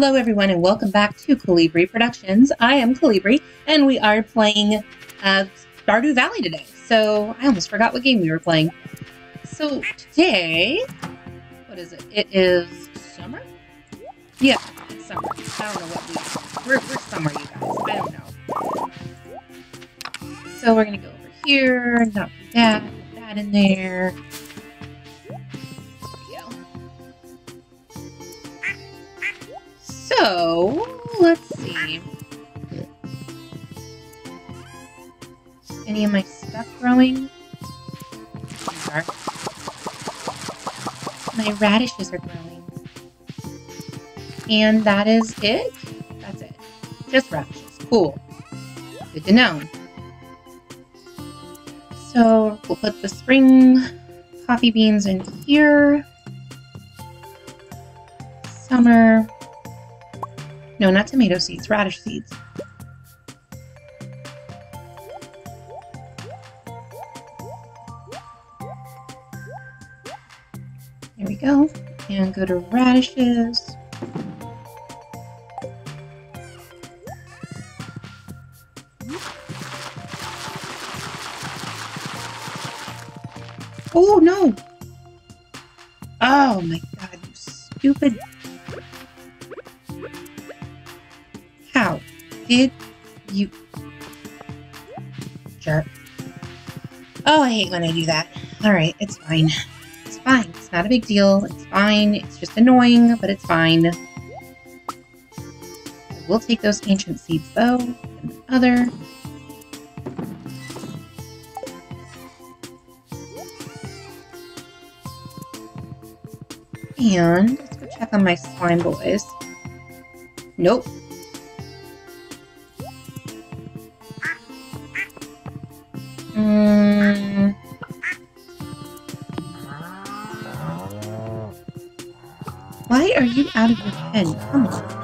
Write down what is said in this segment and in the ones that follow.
Hello, everyone, and welcome back to Colibri Productions. I am Colibri, and we are playing uh, Stardew Valley today. So I almost forgot what game we were playing. So today, what is it? It is summer. Yeah, it's summer. I don't know what we. We're, we're summer, you guys. I don't know. So we're gonna go over here, not that, that in there. So, let's see. Any of my stuff growing? My radishes are growing. And that is it? That's it. Just radishes. Cool. Good to know. So, we'll put the spring coffee beans in here. Summer. No, not tomato seeds, radish seeds. There we go. And go to radishes. Oh no! Oh my god, you stupid did you... Jerk. Oh, I hate when I do that. Alright, it's fine. It's fine. It's not a big deal. It's fine. It's just annoying, but it's fine. I will take those ancient seeds, though. And the other. And let's go check on my slime boys. Nope, out of your pen? Come on.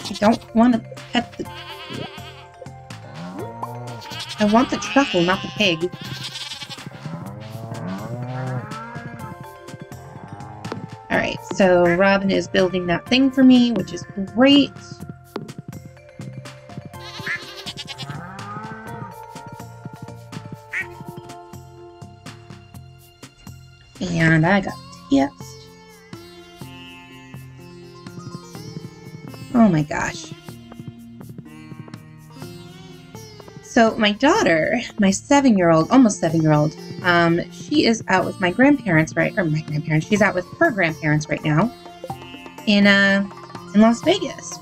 I don't want to pet the... I want the truffle, not the pig. Alright, so Robin is building that thing for me, which is great. So my daughter, my seven-year-old, almost seven-year-old, um, she is out with my grandparents right, or my grandparents. She's out with her grandparents right now, in uh, in Las Vegas,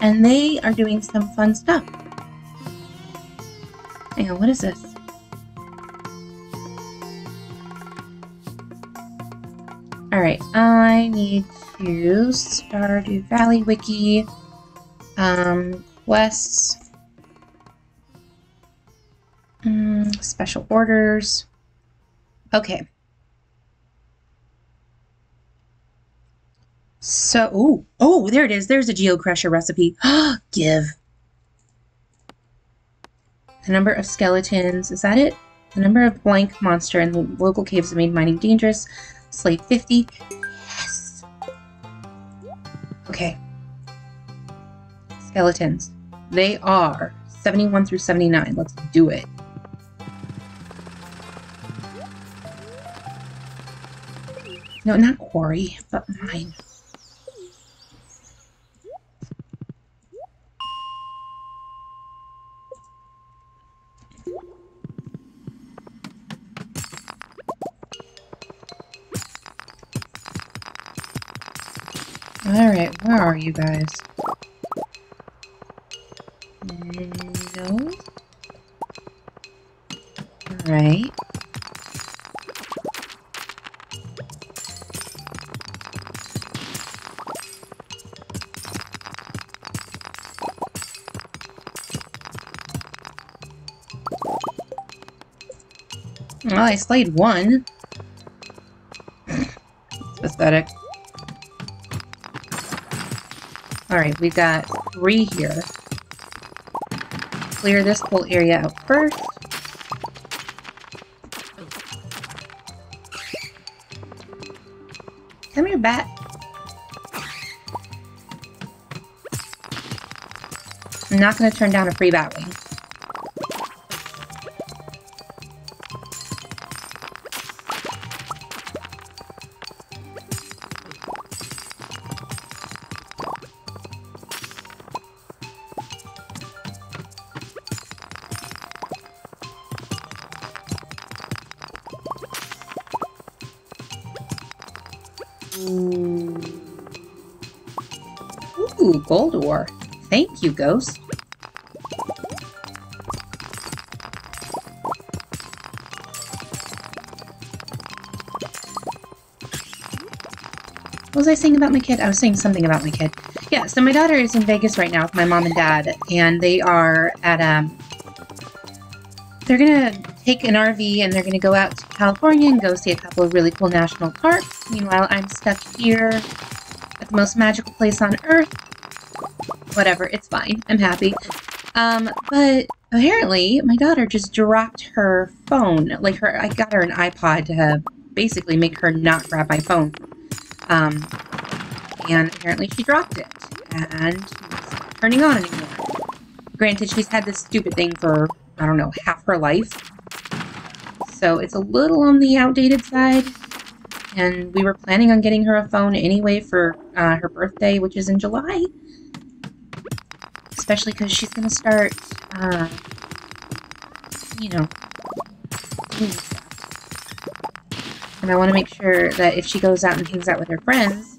and they are doing some fun stuff. Hang on, what is this? Alright, I need to Stardew Valley Wiki, um, quests, special orders. Okay. So, oh, oh, there it is. There's a geode crusher recipe. Give. The number of skeletons, is that it? The number of blank monster in the local caves have made mining dangerous. Slate 50. Yes! Okay. Skeletons. They are 71 through 79. Let's do it. No, not quarry, but mine. Alright, where are you guys? I slayed one. it's pathetic. Alright, we've got three here. Clear this whole area out first. Come here, bat. I'm not going to turn down a free Batwing. Ooh, you, Ghost. What was I saying about my kid? I was saying something about my kid. Yeah, so my daughter is in Vegas right now with my mom and dad, and they are at, um, they're gonna take an RV and they're gonna go out to California and go see a couple of really cool national parks. Meanwhile, I'm stuck here at the most magical place on earth. Whatever, it's fine. I'm happy. Um, but apparently, my daughter just dropped her phone. Like, her, I got her an iPod to basically make her not grab my phone. Um, and apparently she dropped it. And it's not turning on anymore. Granted, she's had this stupid thing for, I don't know, half her life. So it's a little on the outdated side. And we were planning on getting her a phone anyway for uh, her birthday, which is in July. Especially because she's going to start, uh, you know. And I want to make sure that if she goes out and hangs out with her friends,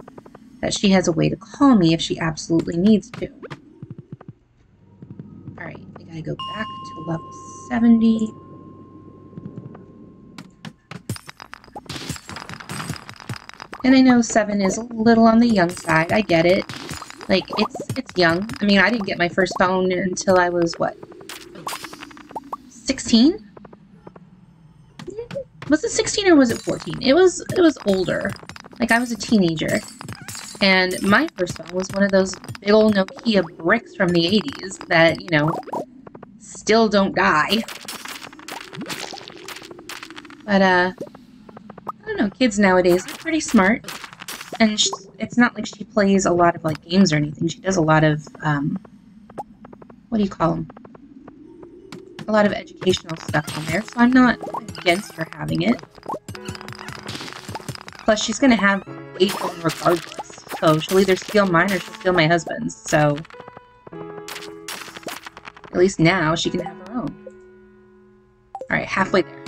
that she has a way to call me if she absolutely needs to. Alright, I gotta go back to level 70. And I know 7 is a little on the young side, I get it. Like, it's it's young. I mean, I didn't get my first phone until I was, what, 16? Was it 16 or was it 14? It was it was older. Like I was a teenager. And my first phone was one of those big old Nokia bricks from the 80s that, you know, still don't die. But, uh, I don't know, kids nowadays are pretty smart. And it's not like she plays a lot of, like, games or anything. She does a lot of, um, what do you call them? A lot of educational stuff on there, so I'm not against her having it. Plus, she's gonna have a phone regardless. So she'll either steal mine or she'll steal my husband's, so... At least now she can have her own. Alright, halfway there.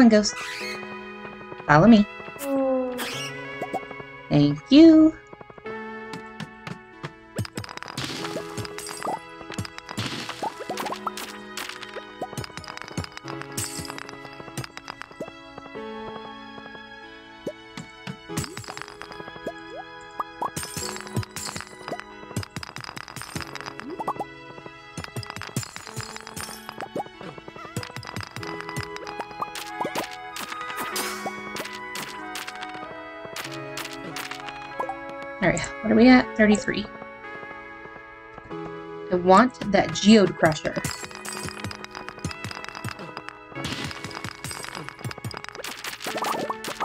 On, Ghost. Follow me. Thank you. 33. I want that geode crusher.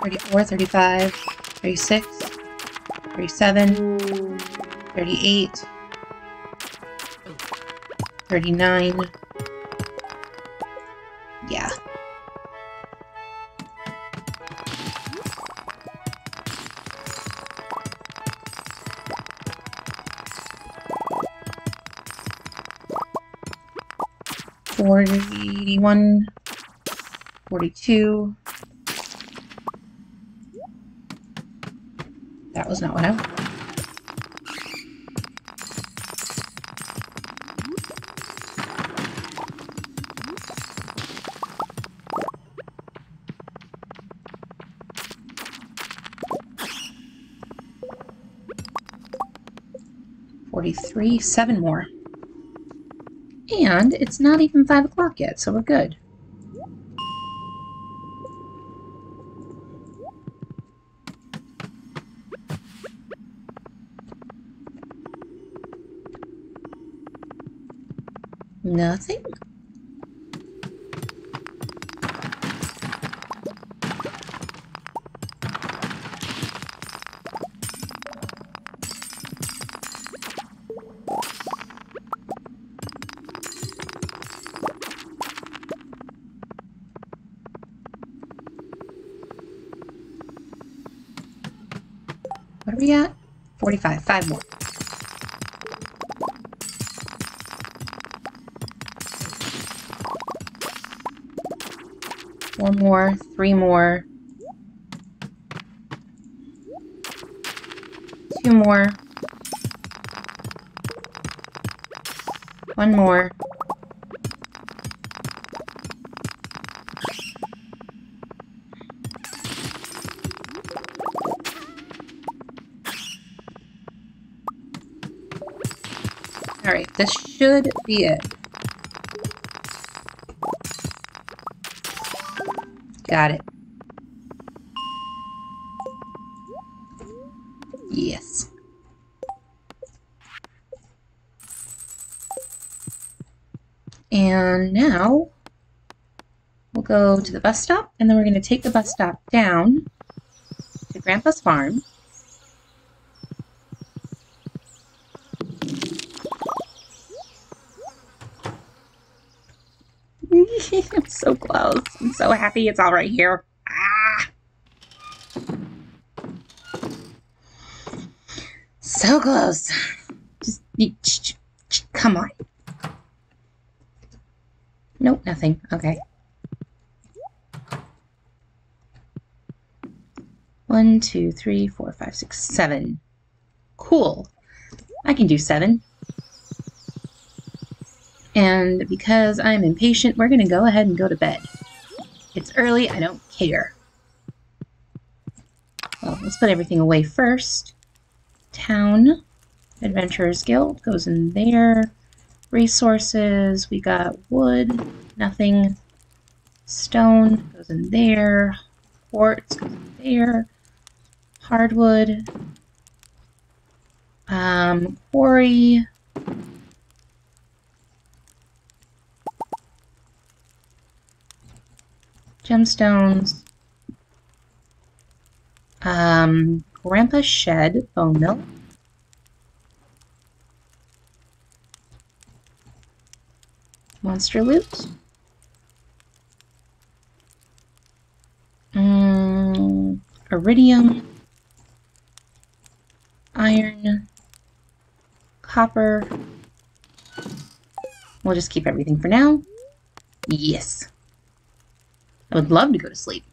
Thirty-four, thirty-five, thirty-six, thirty-seven, thirty-eight, thirty-nine. 41, 42. That was not what I wanted. Forty-three, seven more. And it's not even 5 o'clock yet, so we're good. 45. Five more. Four more. Three more. Two more. One more. This should be it. Got it. Yes. And now we'll go to the bus stop and then we're going to take the bus stop down to Grandpa's farm. I'm so close. I'm so happy it's all right here. Ah. So close. Just come on. Nope, nothing. Okay. One, two, three, four, five, six, seven. Cool. I can do seven. And because I'm impatient, we're going to go ahead and go to bed. It's early, I don't care. Well, let's put everything away first. Town, Adventurers Guild goes in there. Resources, we got wood, nothing. Stone goes in there. Quartz goes in there. Hardwood. Um, quarry. Gemstones, um, Grandpa's shed, bone mill, monster loot, um, iridium, iron, copper. We'll just keep everything for now. Yes. I would love to go to sleep.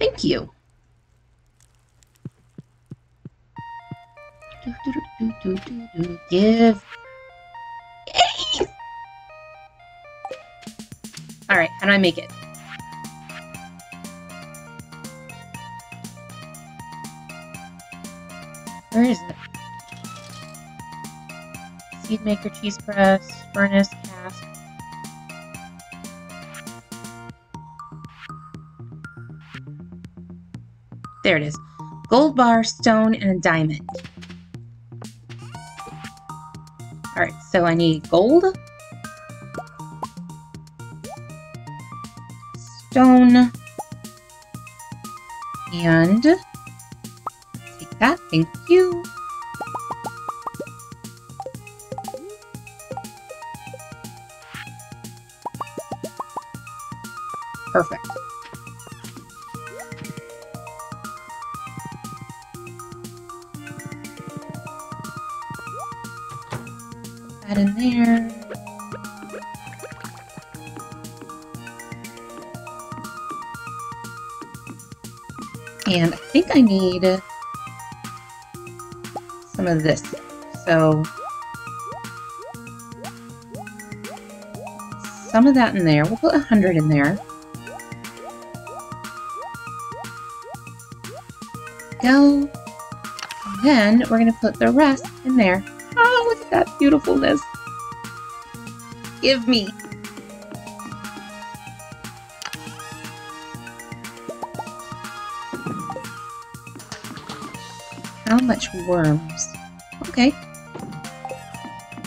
Thank you. Give. Yay! Alright, how do I make it? Where is it? Seed maker, cheese press, furnace, cask. There it is. Gold bar, stone, and a diamond. Alright, so I need gold. Stone. And take that, thank you. Perfect. In there. And I think I need some of this. So some of that in there. We'll put a 100 in there. Go. And then we're going to put the rest in there. Oh, look at that beautifulness. Give me. How much worms? Okay.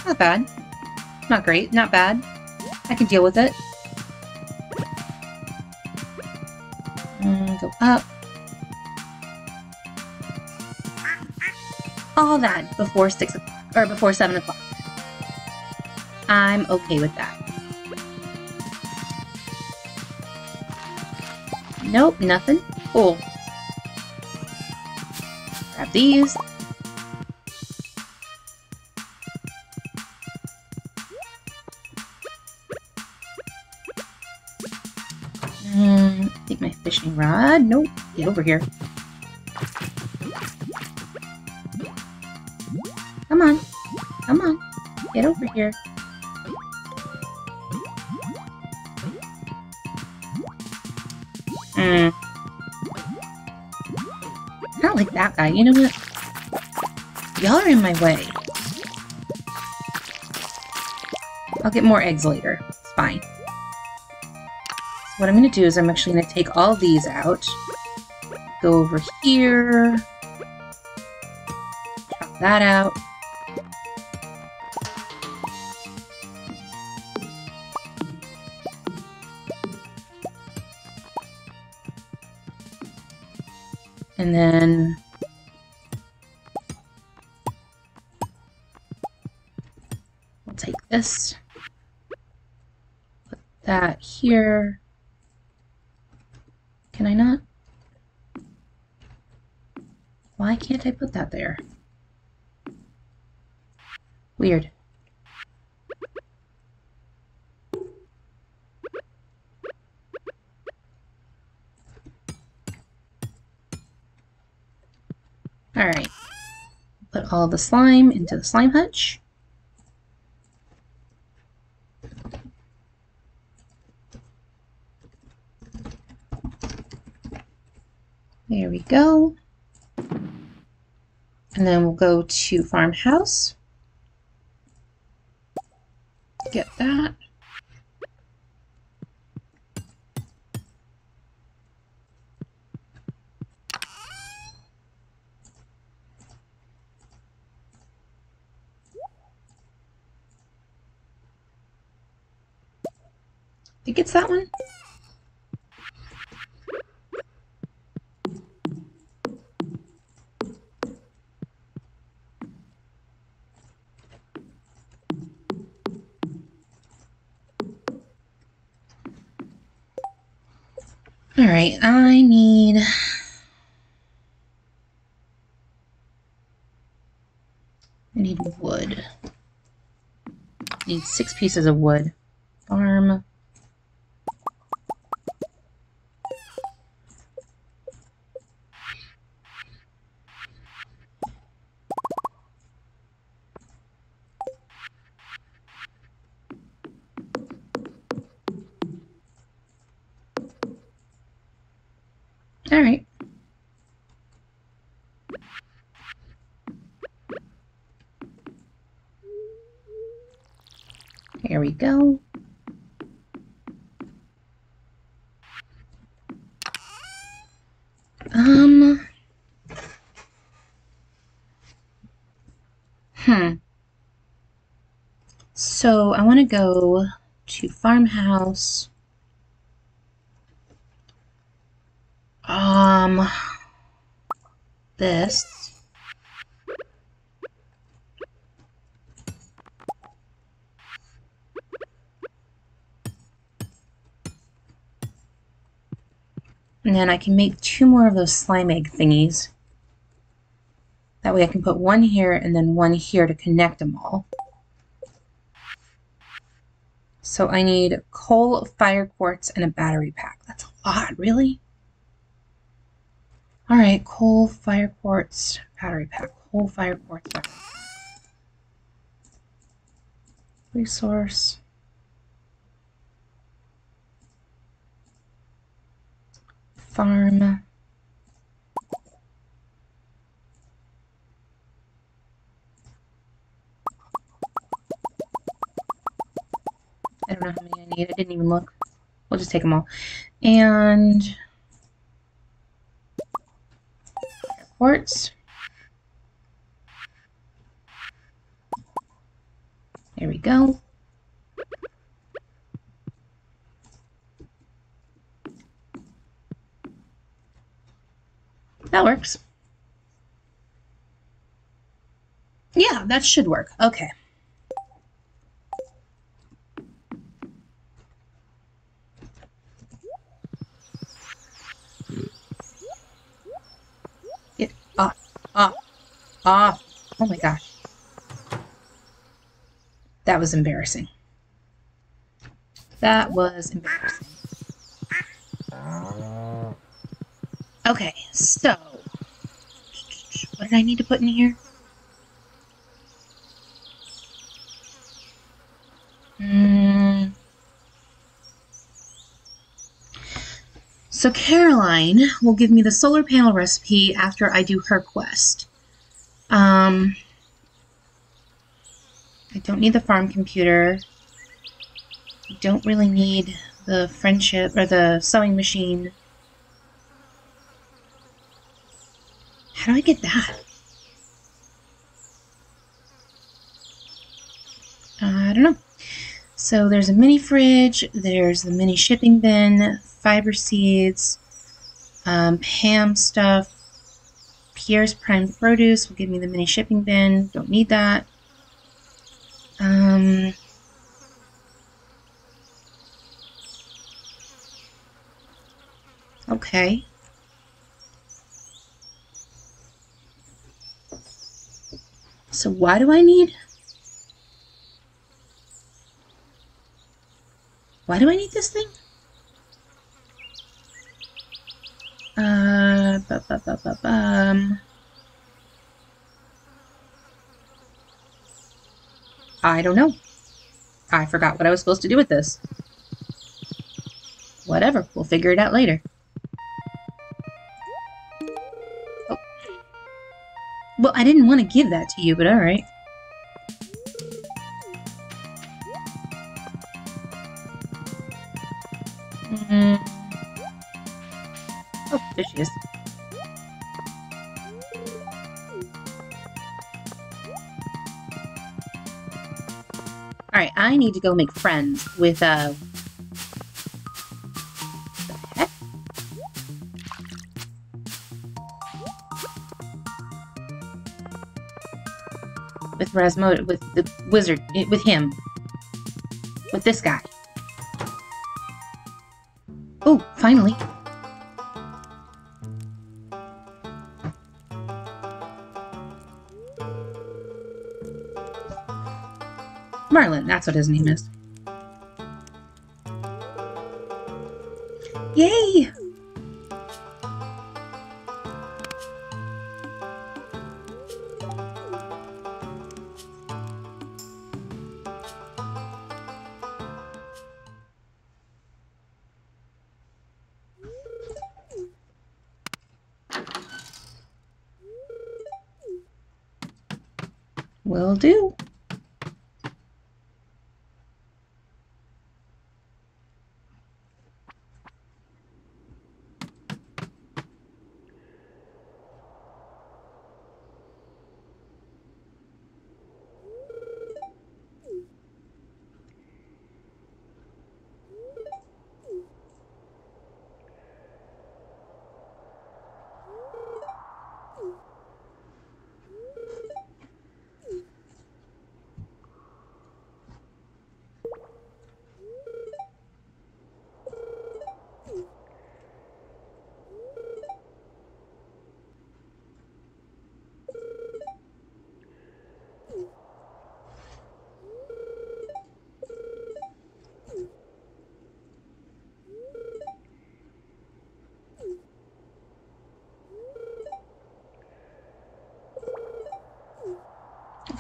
Not bad. Not great. Not bad. I can deal with it. Mm, go up. All that before 6 or before 7 o'clock. I'm okay with that. Nope, nothing. Cool. Grab these. Mm, take my fishing rod. Nope. Get over here. Get over here. Hmm. Don't like that guy. You know what? Y'all are in my way. I'll get more eggs later. It's fine. So what I'm going to do is I'm actually going to take all these out. Go over here. Chop that out. And then we'll take this, put that here. Can I not? Why can't I put that there? Weird. All the slime into the slime hutch. There we go. And then we'll go to farmhouse. Get that. Right, I need I need wood. I need six pieces of wood. Go to farmhouse. Um, this. And then I can make two more of those slime egg thingies. That way I can put one here and then one here to connect them all. So I need coal, fire quartz, and a battery pack. That's a lot, really? All right, coal, fire quartz, battery pack. Coal, fire quartz, battery pack. Resource. Farm. Know how many I need. I didn't even look. We'll just take them all. And quartz. There we go. That works. Yeah, that should work. Okay. Off. Oh my gosh. That was embarrassing. That was embarrassing. Okay, so what did I need to put in here? Hmm. So Caroline will give me the solar panel recipe after I do her quest. Um, I don't need the farm computer. I don't really need the friendship or the sewing machine. How do I get that? I don't know. So there's a mini fridge, there's the mini shipping bin, fiber seeds, um, Pam stuff, Pierre's prime produce will give me the mini shipping bin. Don't need that. Um, okay. So why do I need... Why do I need this thing? Uh, bu -bu -bu bum. I don't know. I forgot what I was supposed to do with this. Whatever, we'll figure it out later. Oh. Well, I didn't want to give that to you, but alright. Alright, I need to go make friends with, uh... The? With with the wizard, with him. With this guy. Oh, finally. That's what his name is.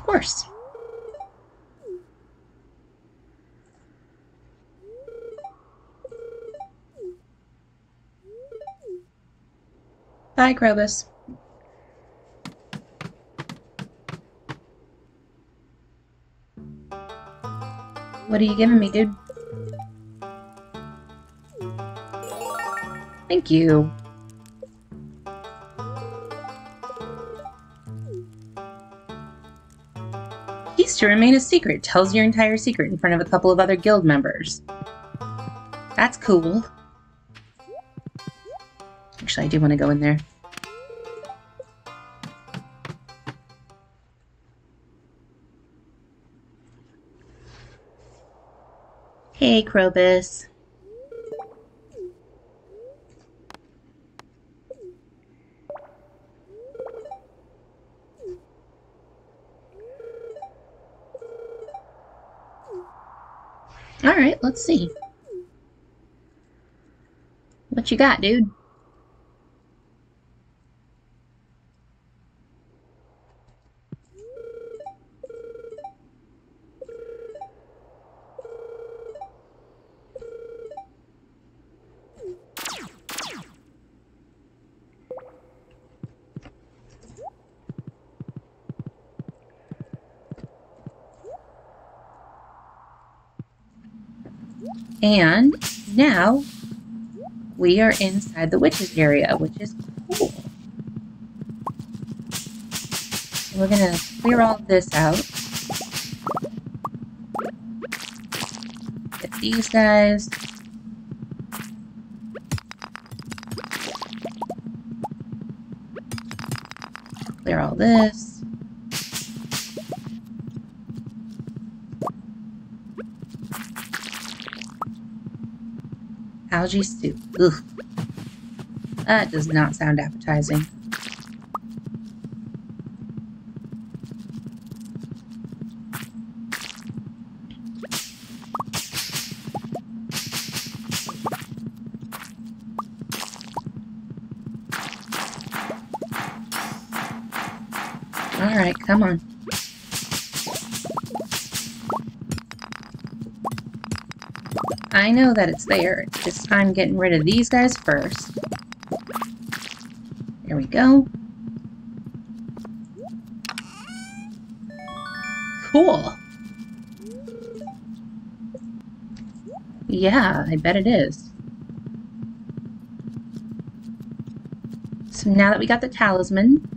Course. Bye, Krobus. What are you giving me, dude? Thank you. To remain a secret. Tells your entire secret in front of a couple of other guild members. That's cool. Actually, I do want to go in there. Hey, Krobus. Alright, let's see. What you got, dude? And now we are inside the witches area, which is cool. So we're gonna clear all this out. Get these guys. Clear all this. Algae soup. Ugh. That does not sound appetizing. I know that it's there. It's just I'm getting rid of these guys first. There we go. Cool. Yeah, I bet it is. So now that we got the talisman,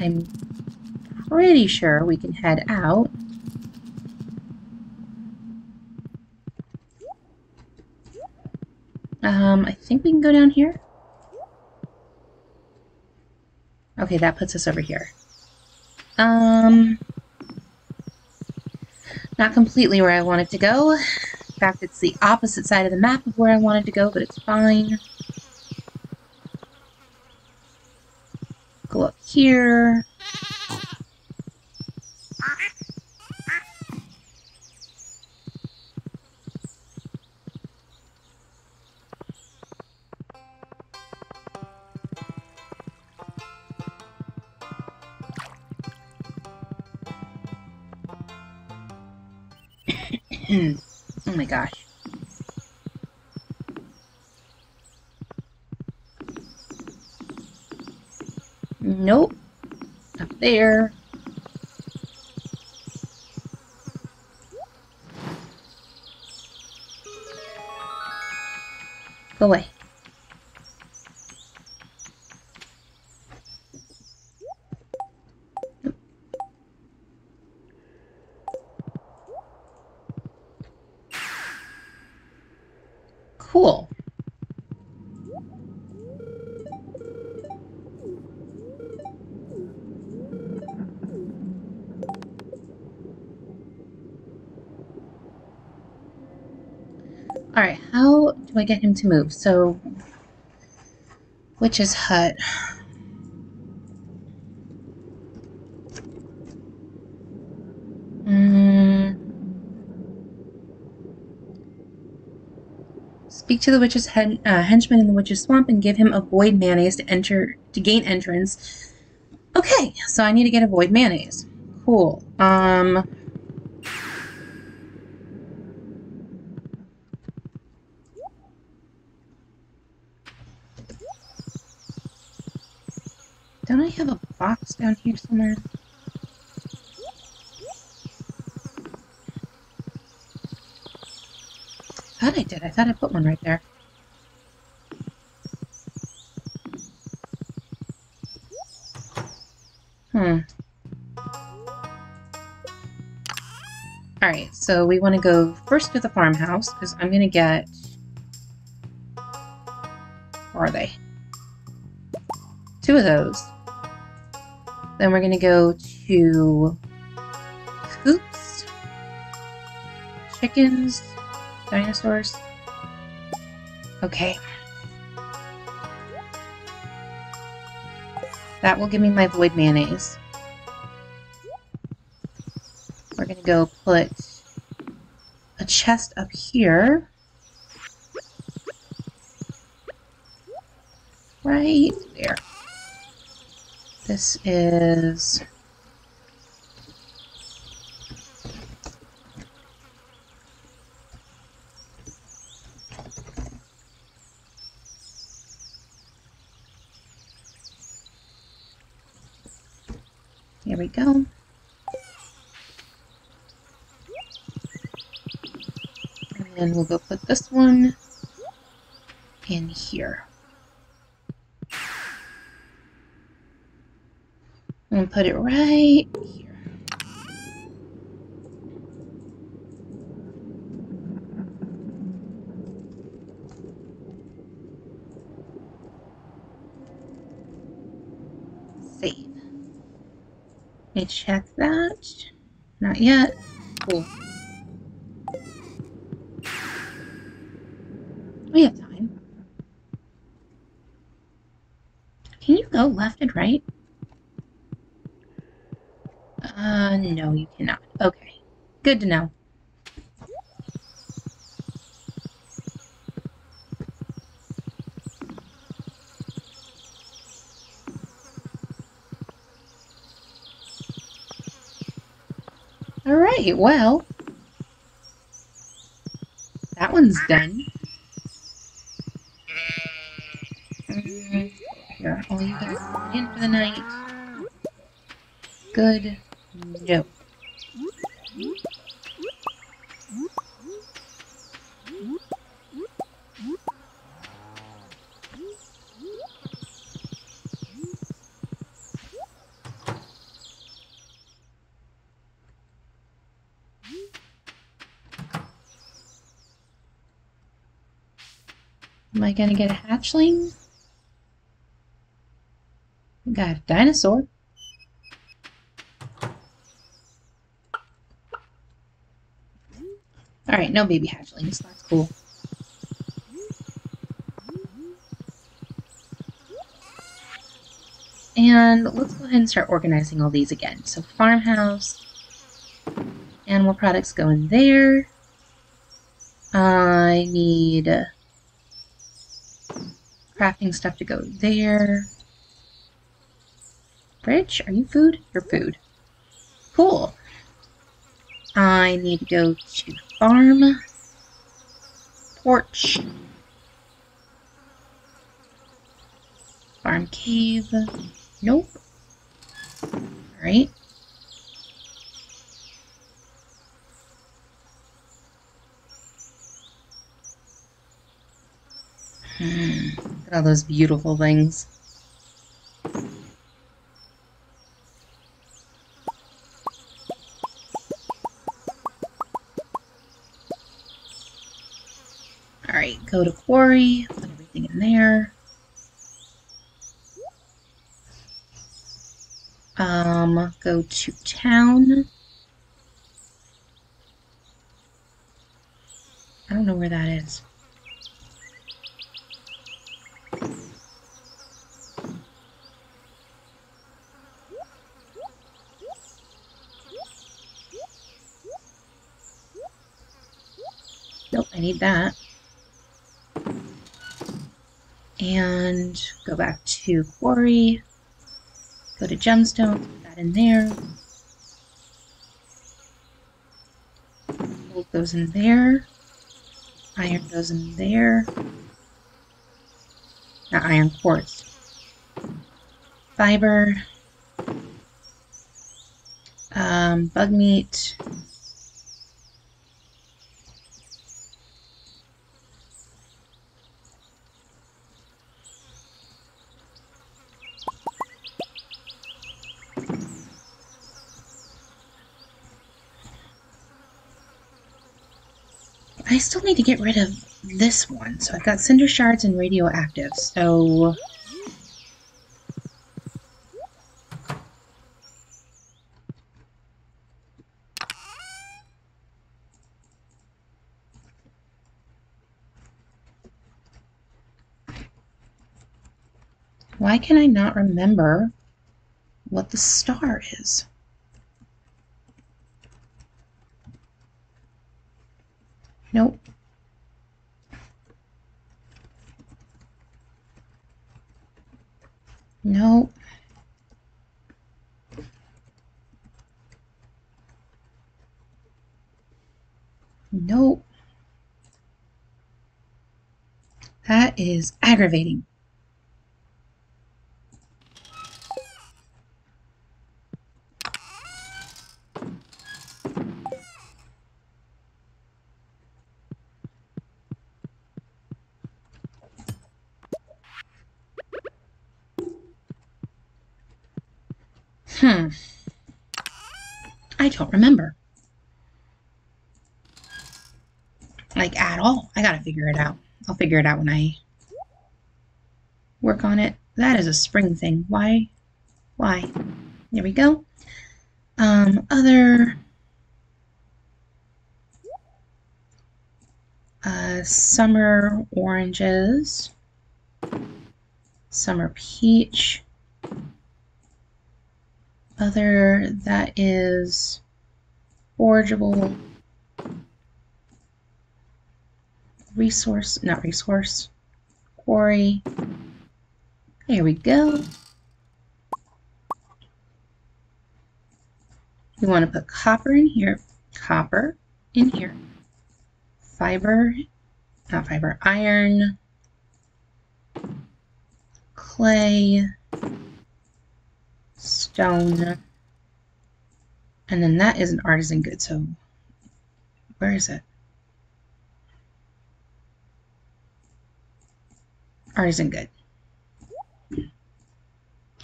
I'm pretty sure we can head out. Um, I think we can go down here. Okay, that puts us over here. Um, not completely where I wanted to go. In fact, it's the opposite side of the map of where I wanted to go, but it's fine. Go up here. There. Go away. Cool. Alright, how do Get him to move? So, Witch's Hut. Mm. Speak to the witch's hen uh, henchman in the witch's swamp and give him a void mayonnaise to enter to gain entrance. Okay, so I need to get a void mayonnaise. Cool. Um. Don't I have a box down here somewhere? I thought I did. I thought I put one right there. Hmm. Alright, so we want to go first to the farmhouse because I'm going to get. Where are they? Two of those. Then we're going to go to coops, chickens, dinosaurs. Okay. That will give me my void mayonnaise. We're gonna go put a chest up here. Right. This is... Here we go. And we'll go put this one in here. Put it right here. Save. Let me check that. Not yet. Cool. We have time. Can you go left and right? Uh, no, you cannot. Okay. Good to know. Alright, well. That one's done. Mm, Here, all you guys in for the night. Good. Am I gonna get a hatchling? We got a dinosaur. Alright, no baby hatchlings. That's cool. And let's go ahead and start organizing all these again. So farmhouse, animal products go in there. I need crafting stuff to go there. Bridge, are you food? You're food. Cool. I need to go to farm. Porch. Farm cave. Nope. Alright. Hmm. Look at all those beautiful things. Quarry, put everything in there. Um, go to town. I don't know where that is. Nope, I need that. And go back to quarry. Go to gemstone, put that in there. Gold goes in there. Iron goes in there. Not iron quartz. Fiber. Um, bug meat. Still need to get rid of this one. So I've got cinder shards and radioactive. So Why can I not remember what the star is? Nope. Nope. Nope. That is aggravating. Hmm. I don't remember. Like, at all. I gotta figure it out. I'll figure it out when I work on it. That is a spring thing. Why? Why? There we go. Um, other... Uh, summer oranges. Summer peach other that is forageable resource, not resource, quarry. There we go. We want to put copper in here, copper in here, fiber, not fiber, iron, clay, stone. And then that is an artisan good, so where is it? Artisan good.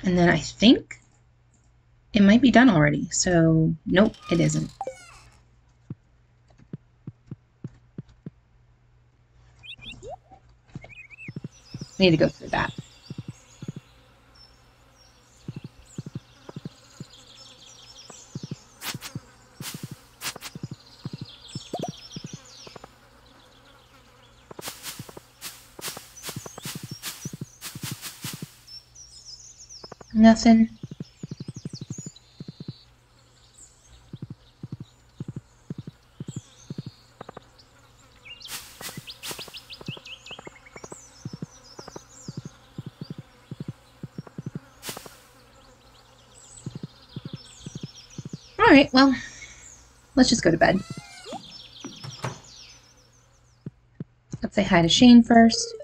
And then I think it might be done already, so nope, it isn't. Need to go through that. Nothing. Alright, well, let's just go to bed. Let's say hi to Shane first.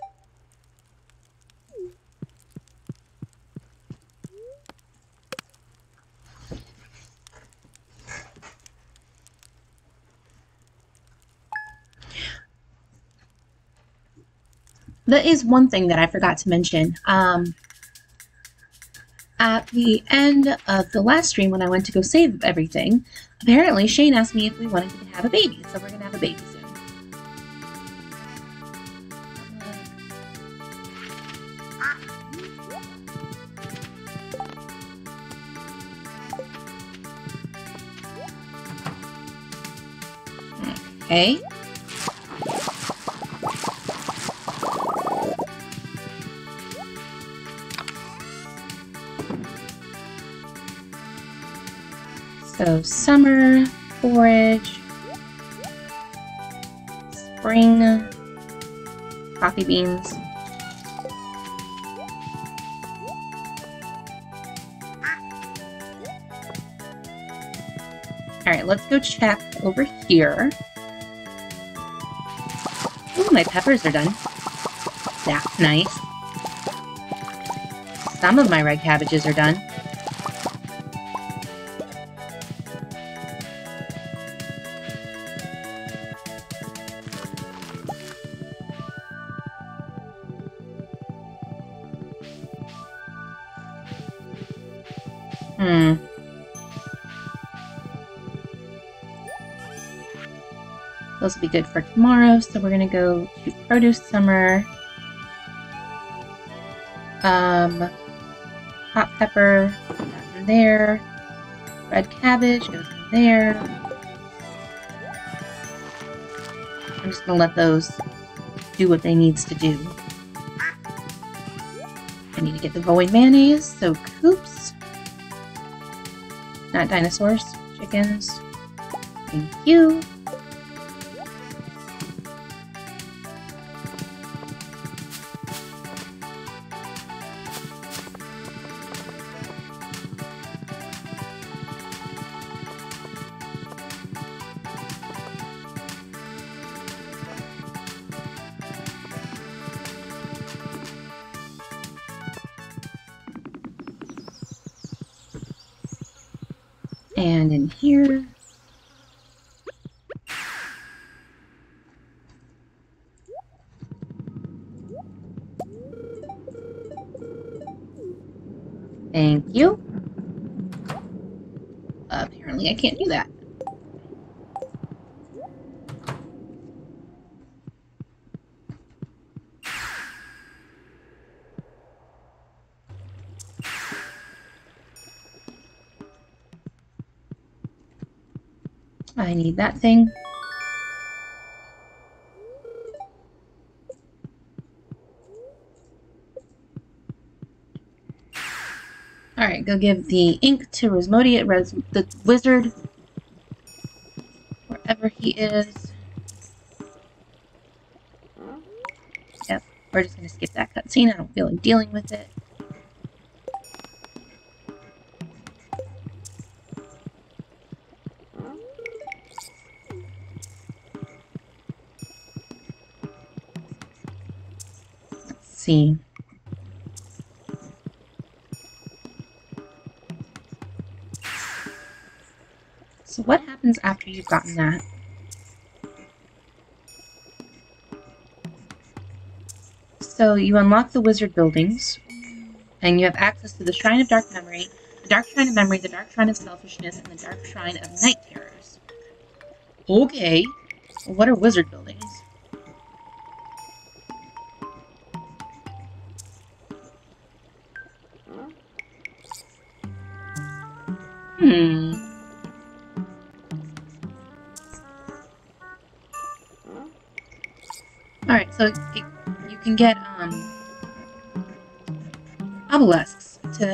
That is one thing that I forgot to mention. Um, at the end of the last stream, when I went to go save everything, apparently Shane asked me if we wanted to have a baby, so we're gonna have a baby soon. Okay. So summer, forage, spring, coffee beans. All right, let's go check over here. Oh, my peppers are done. That's nice. Some of my red cabbages are done. Hmm. Those will be good for tomorrow, so we're gonna go to Produce Summer. Um, hot pepper, there. Red cabbage goes in there. I'm just gonna let those do what they needs to do. I need to get the void mayonnaise, so not dinosaurs, chickens. Thank you. Can't do that. I need that thing. Alright, go give the ink to Rosmodia, Res the wizard. Wherever he is. Yep, we're just gonna skip that cutscene. I don't feel like dealing with it. Let's see. Happens after you've gotten that? So you unlock the wizard buildings, and you have access to the Shrine of Dark Memory, the Dark Shrine of Memory, the Dark Shrine of Selfishness, and the Dark Shrine of Night Terrors. Okay. What are wizard buildings?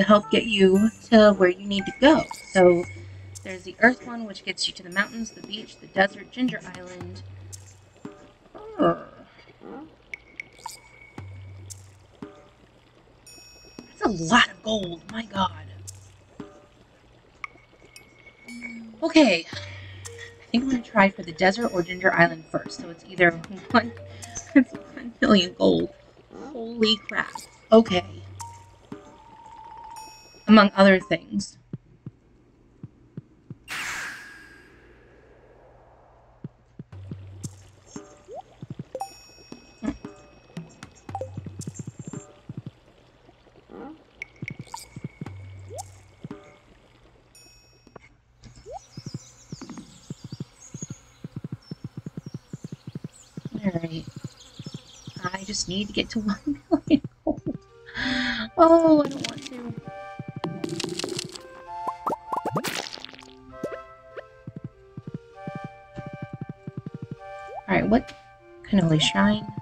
Help get you to where you need to go. So there's the Earth one, which gets you to the mountains, the beach, the desert, Ginger Island. That's a lot of gold, my god. Okay. I think I'm gonna try for the desert or Ginger Island first. So it's either one, it's one million gold. Holy crap. Okay. Among other things. Alright. I just need to get to one million gold. Oh, I don't only shine?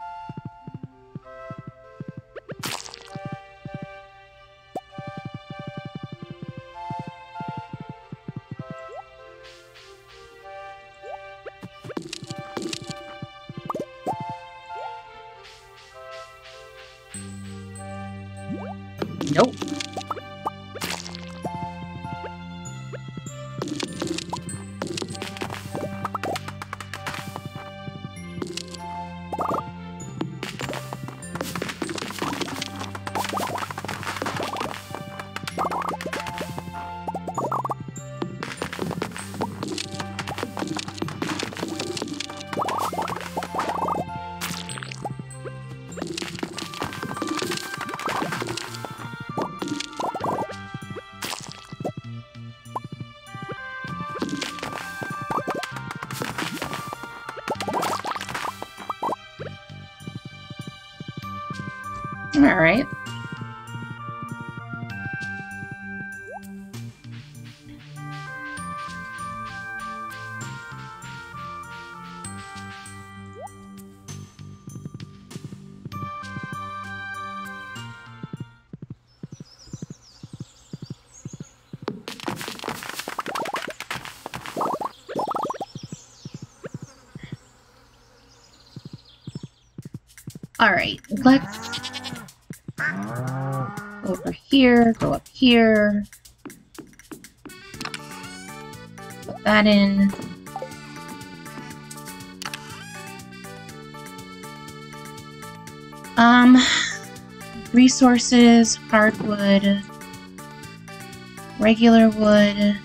Alright, let's go over here, go up here. Put that in. Um, resources, hardwood, regular wood,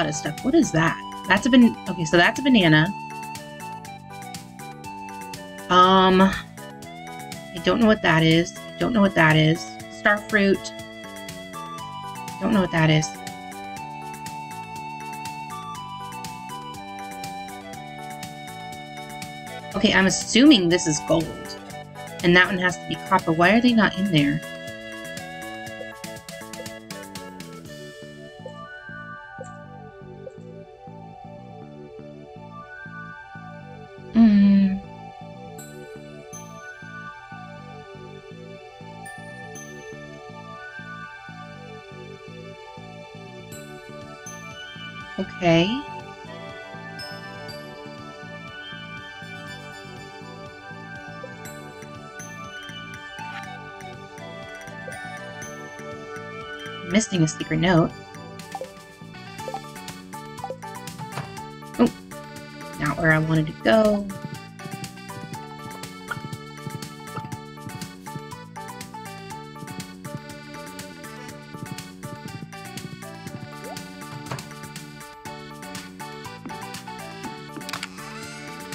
lot of stuff. What is that? That's a ban- okay, so that's a banana. Um, I don't know what that is. Don't know what that is. Star fruit. Don't know what that is. Okay, I'm assuming this is gold. And that one has to be copper. Why are they not in there? Missing a secret note. Oh, not where I wanted to go.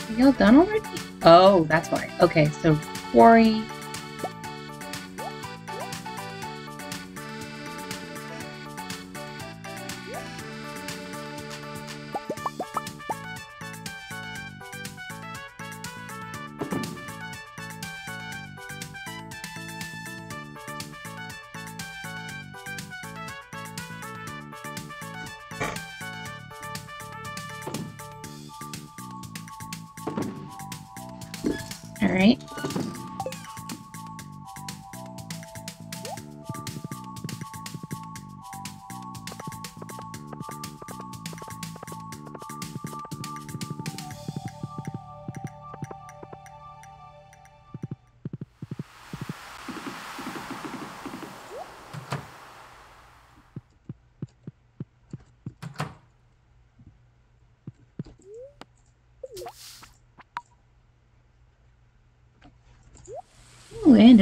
Are y'all done already? Oh, that's why. Okay, so quarry. Right.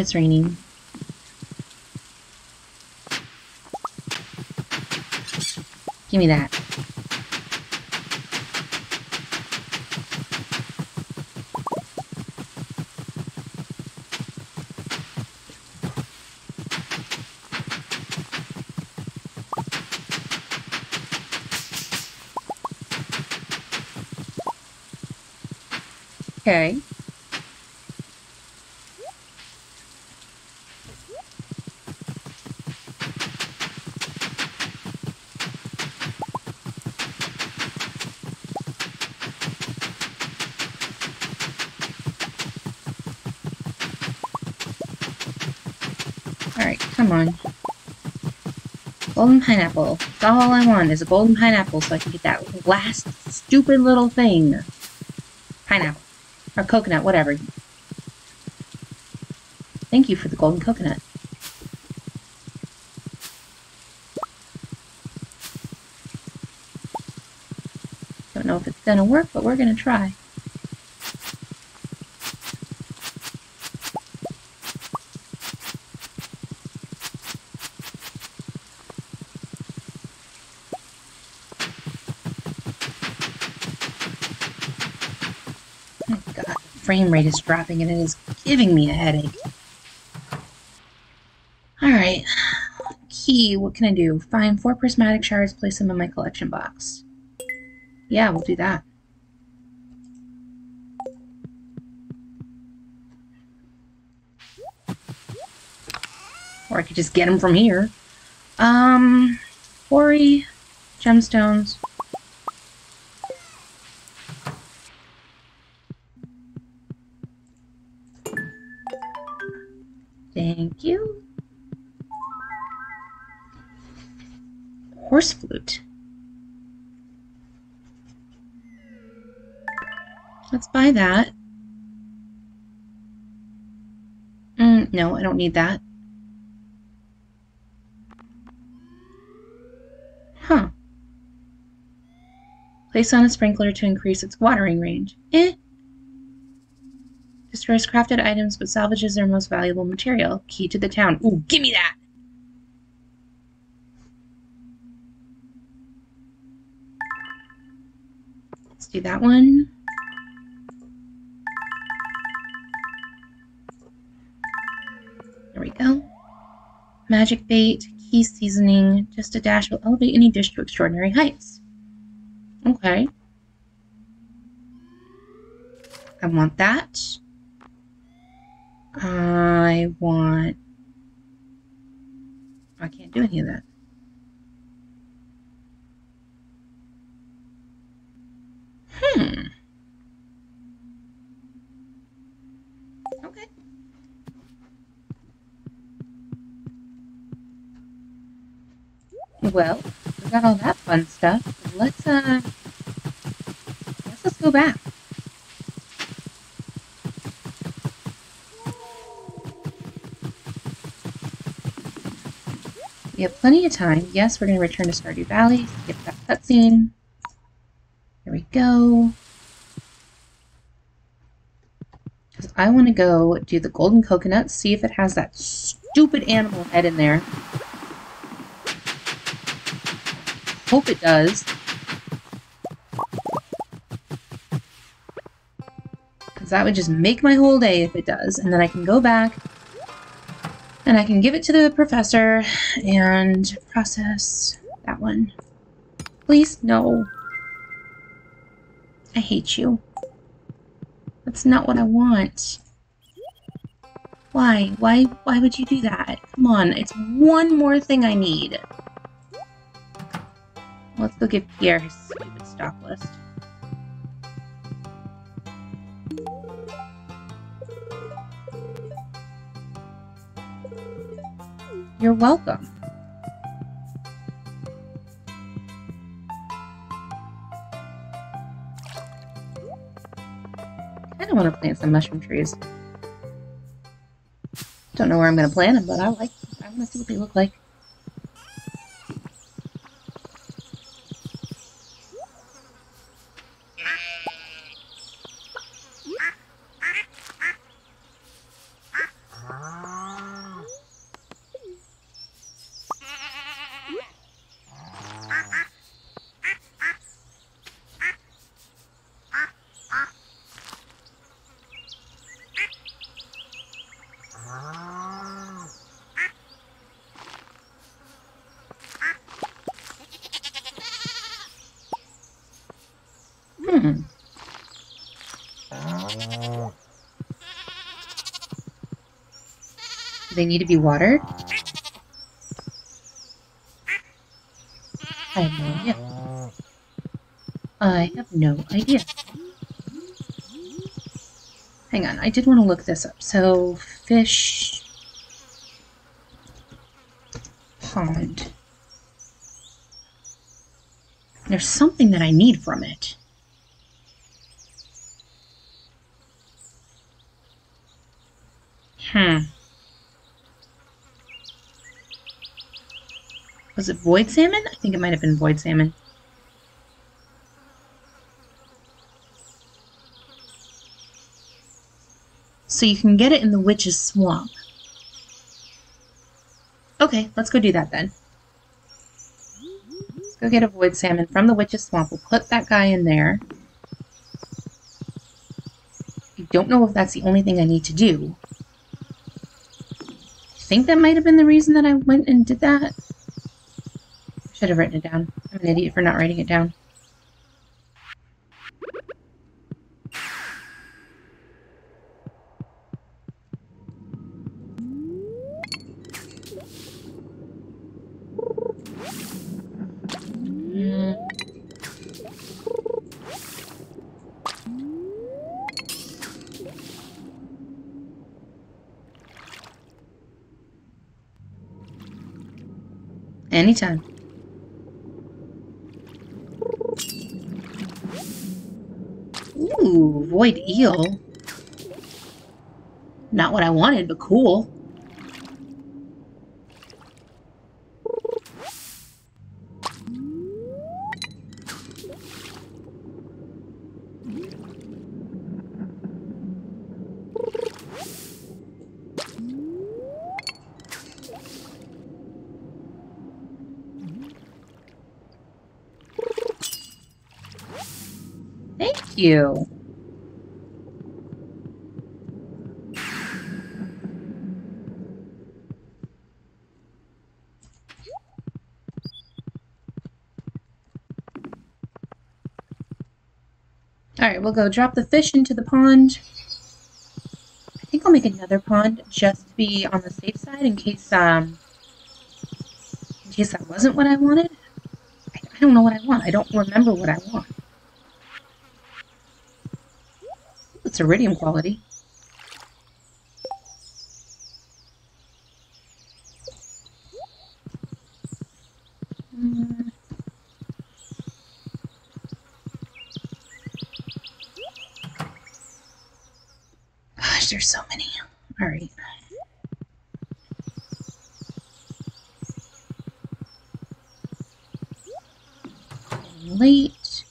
It's raining. Give me that. Okay. Alright, come on. Golden pineapple. That's all I want is a golden pineapple so I can get that last stupid little thing. Pineapple. Or coconut, whatever. Thank you for the golden coconut. Don't know if it's gonna work, but we're gonna try. Frame rate is dropping and it is giving me a headache. Alright. Qi, what can I do? Find four prismatic shards, place them in my collection box. Yeah, we'll do that. Or I could just get them from here. Um, quarry, gemstones. Horse flute. Let's buy that. Mm, no, I don't need that. Huh. Place on a sprinkler to increase its watering range. Eh. Destroys crafted items but salvages their most valuable material. Key to the town. Ooh, give me that! That one. There we go. Magic bait, Qi seasoning, just a dash will elevate any dish to extraordinary heights. Okay. I want that. I want... I can't do any of that. Hmm. Okay. Well, we got all that fun stuff. Let's, uh... Let's just go back. We have plenty of time. Yes, we're going to return to Stardew Valley, skip that cutscene. Go. I want to go do the golden coconut, see if it has that stupid animal head in there. Hope it does. Because that would just make my whole day if it does. And then I can go back and I can give it to the professor and process that one. Please, no. I hate you. That's not what I want. Why? Why why would you do that? Come on, it's one more thing I need. Let's go give Pierre his stupid stock list. You're welcome. I want to plant some mushroom trees. Don't know where I'm going to plant them, but I like. I want to see what they look like. Hmm. Do they need to be watered? I have no idea. I have no idea. Hang on, I did want to look this up. So, fish... Pond. There's something that I need from it. Hmm. Was it void salmon? I think it might have been void salmon. So you can get it in the witch's swamp. Okay, let's go do that then. Let's go get a void salmon from the witch's swamp. We'll put that guy in there. I don't know if that's the only thing I need to do. I think that might have been the reason that I went and did that. Should have written it down. I'm an idiot for not writing it down. Anytime. Ooh, void eel. Not what I wanted, but cool. Thank you. Alright, we'll go drop the fish into the pond. I think I'll make another pond just to be on the safe side in case, um, in case that wasn't what I wanted. I, I don't know what I want. I don't remember what I want. It's iridium quality. Mm. Gosh, there's so many. All right. Late.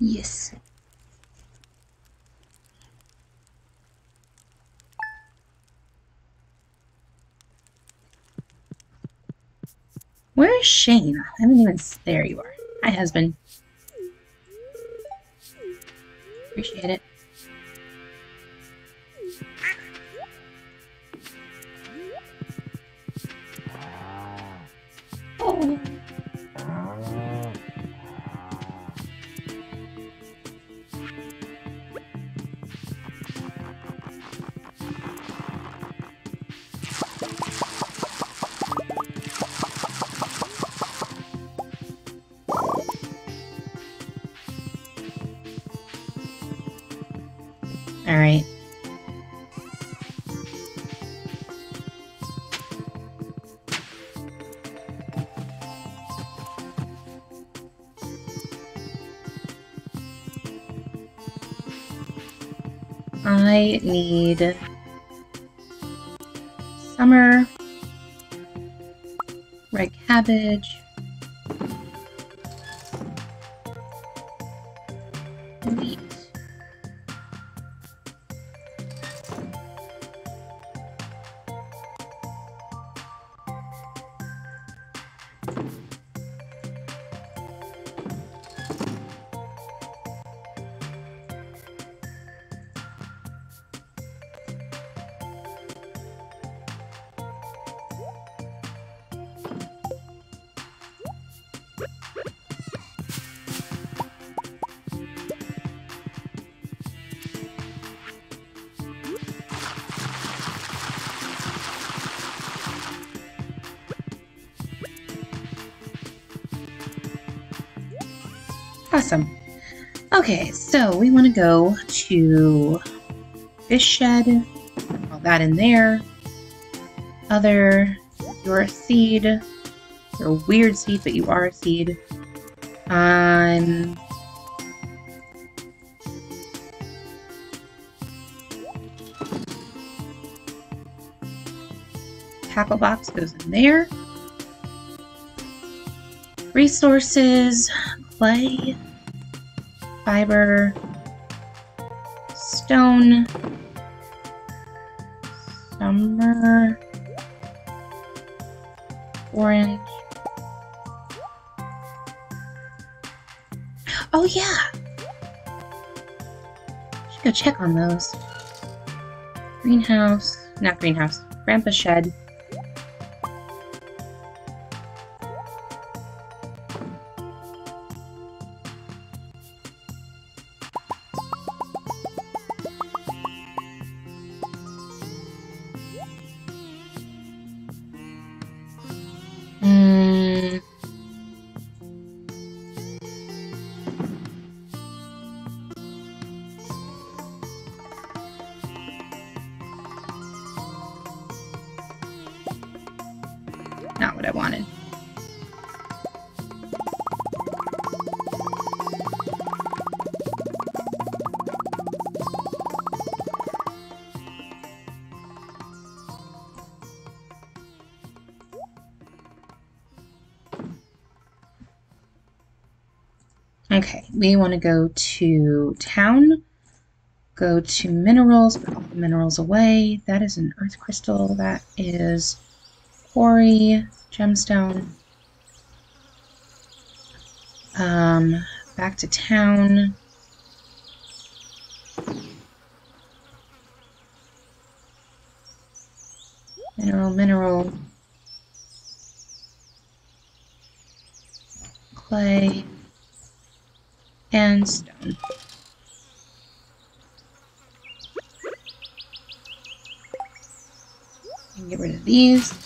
Yes. Where is Shane? I haven't even. There you are. Hi, husband. Need summer, red cabbage, Okay, so we want to go to fish shed. All that in there. Other, you're a seed. You're a weird seed, but you are a seed. Um, tackle box goes in there. Resources, clay, fiber, stone, summer, orange. Oh yeah, Should go check on those. Greenhouse, not greenhouse, Grandpa's shed. We want to go to town, go to minerals, put all the minerals away. That is an earth crystal. That is quarry, gemstone. Um, back to town. And. And get rid of these.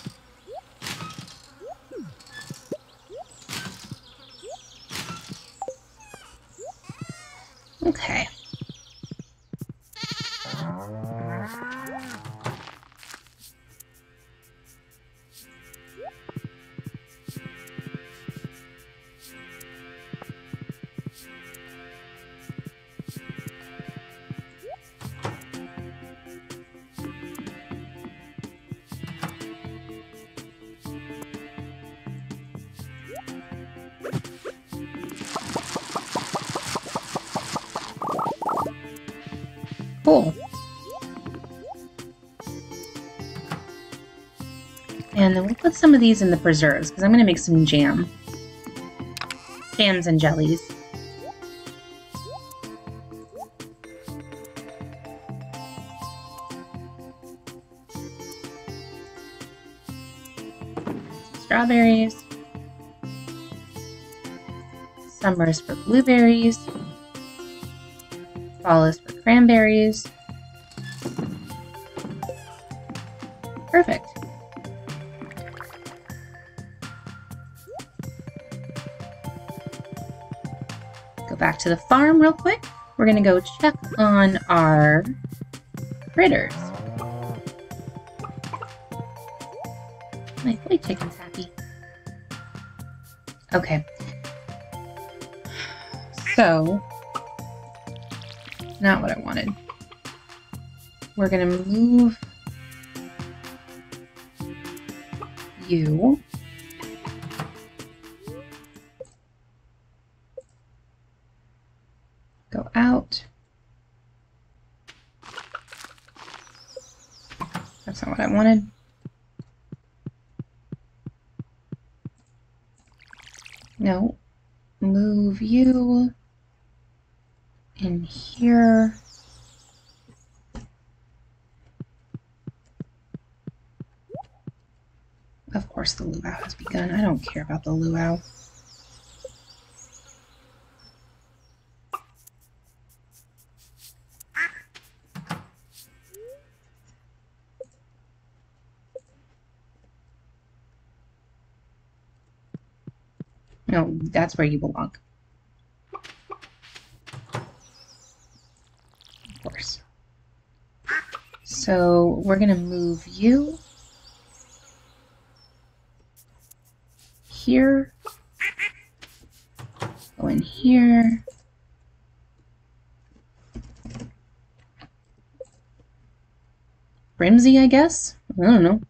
Some of these in the preserves because I'm going to make some jam. Jams and jellies. Strawberries. Summer is for blueberries. Fall is for cranberries. To the farm real quick. We're gonna go check on our critters. My flea chicken's happy. Okay. So, not what I wanted. We're gonna move you. That's not what I wanted. No. Move you in here. Of course the luau has begun. I don't care about the luau. No, that's where you belong. Of course. So we're going to move you here. Go in here. Brimsy, I guess? I don't know.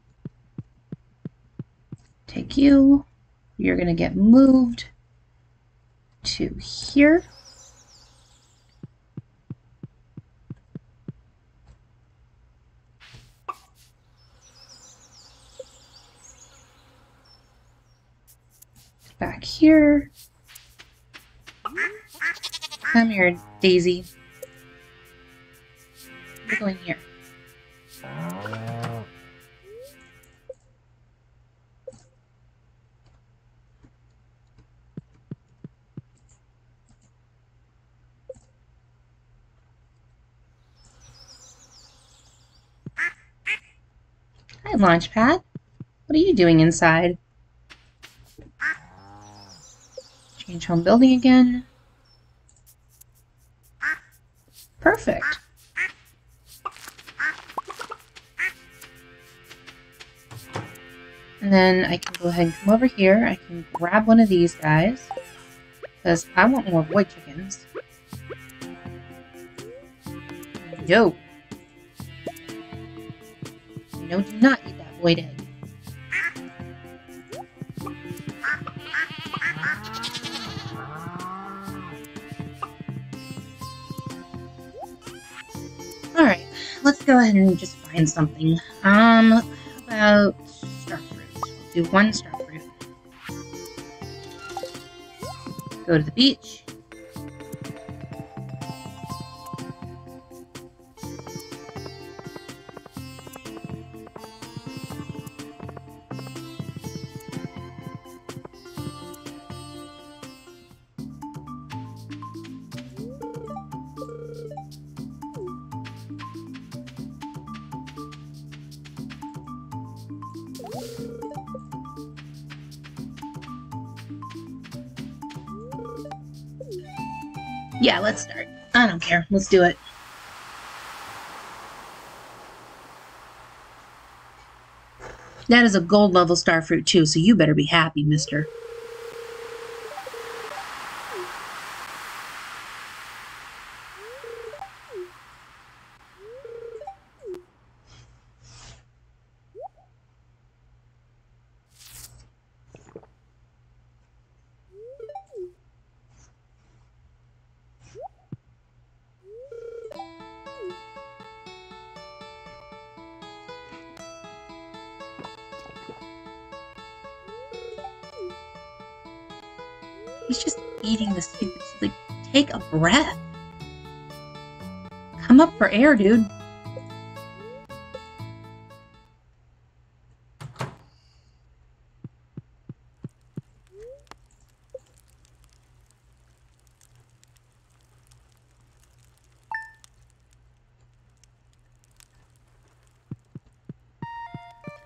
Take you. You're going to get moved to here. Back here. Come here, Daisy. We'll go in here. Hi, Launchpad. What are you doing inside? Change home building again. Perfect. And then I can go ahead and come over here. I can grab one of these guys. Because I want more void chickens. No. Do not eat that void egg. Alright, let's go ahead and just find something. Um, about star fruit? We'll do one star fruit. Go to the beach. Let's do it. That is a gold level star fruit too, so you better be happy, mister. Come up for air, dude.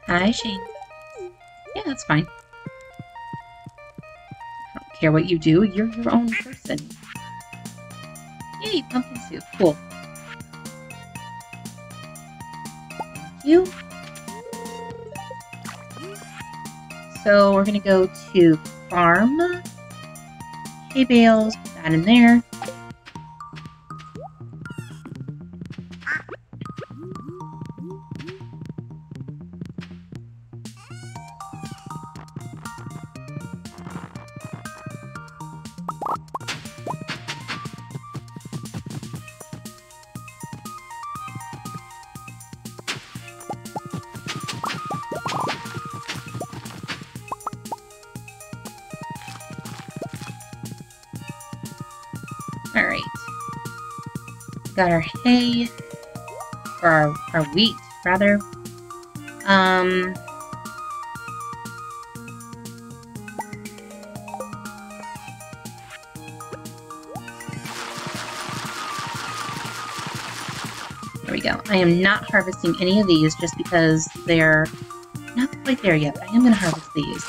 Hi, Shane. Yeah, that's fine. I don't care what you do. You're your own person. Yay, pumpkin soup. Cool. So we're gonna go to farm. Hay bales, put that in there. Got our hay. Or our, our wheat, rather. Um. There we go. I am not harvesting any of these just because they're not quite there yet, but I am going to harvest these.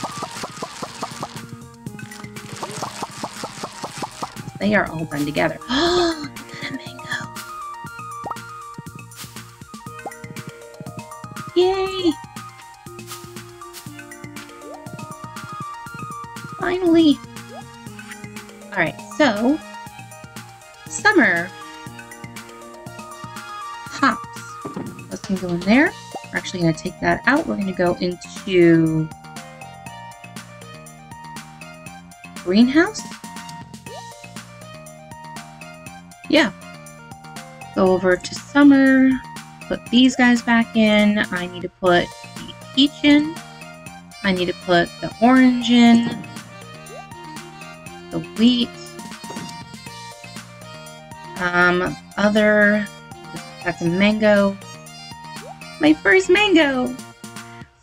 They are all run together. going to take that out. We're going to go into greenhouse. Yeah. Go over to summer. Put these guys back in. I need to put the peach in. I need to put the orange in. The wheat. Um, other Got some mango. My first mango!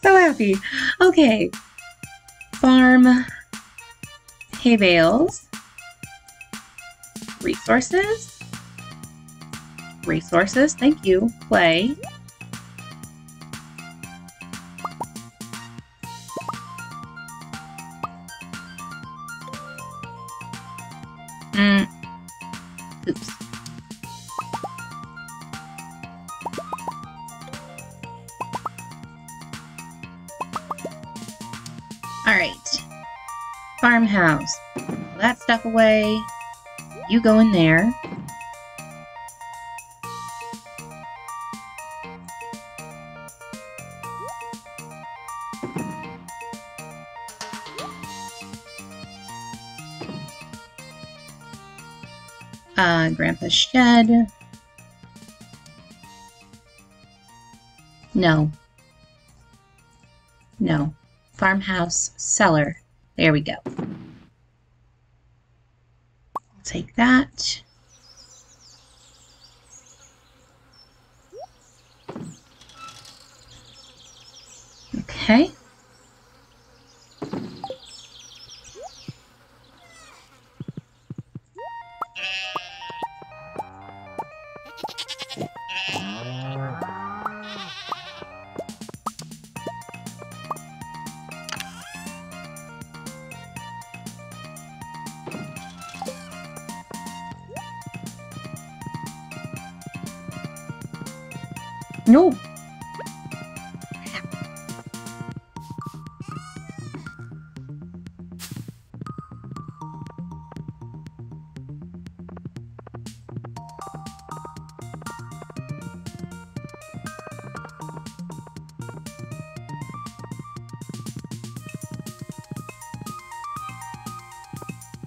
So happy. Okay. Farm. Hay bales. Resources. Resources, thank you. Play. Away. You go in there. Uh, Grandpa's shed. No. No. Farmhouse cellar. There we go. Take that. No.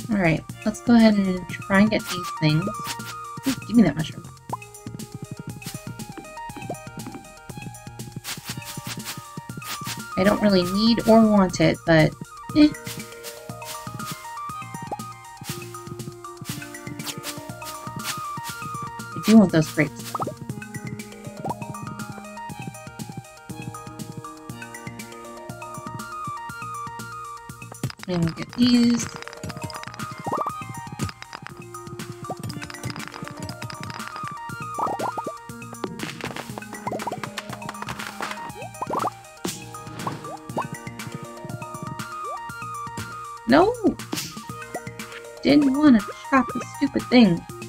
Alright, let's go ahead and try and get these things. Ooh, give me that mushroom. I don't really need or want it, but eh. I do want those grapes. And we'll get these. Didn't want to chop the stupid thing.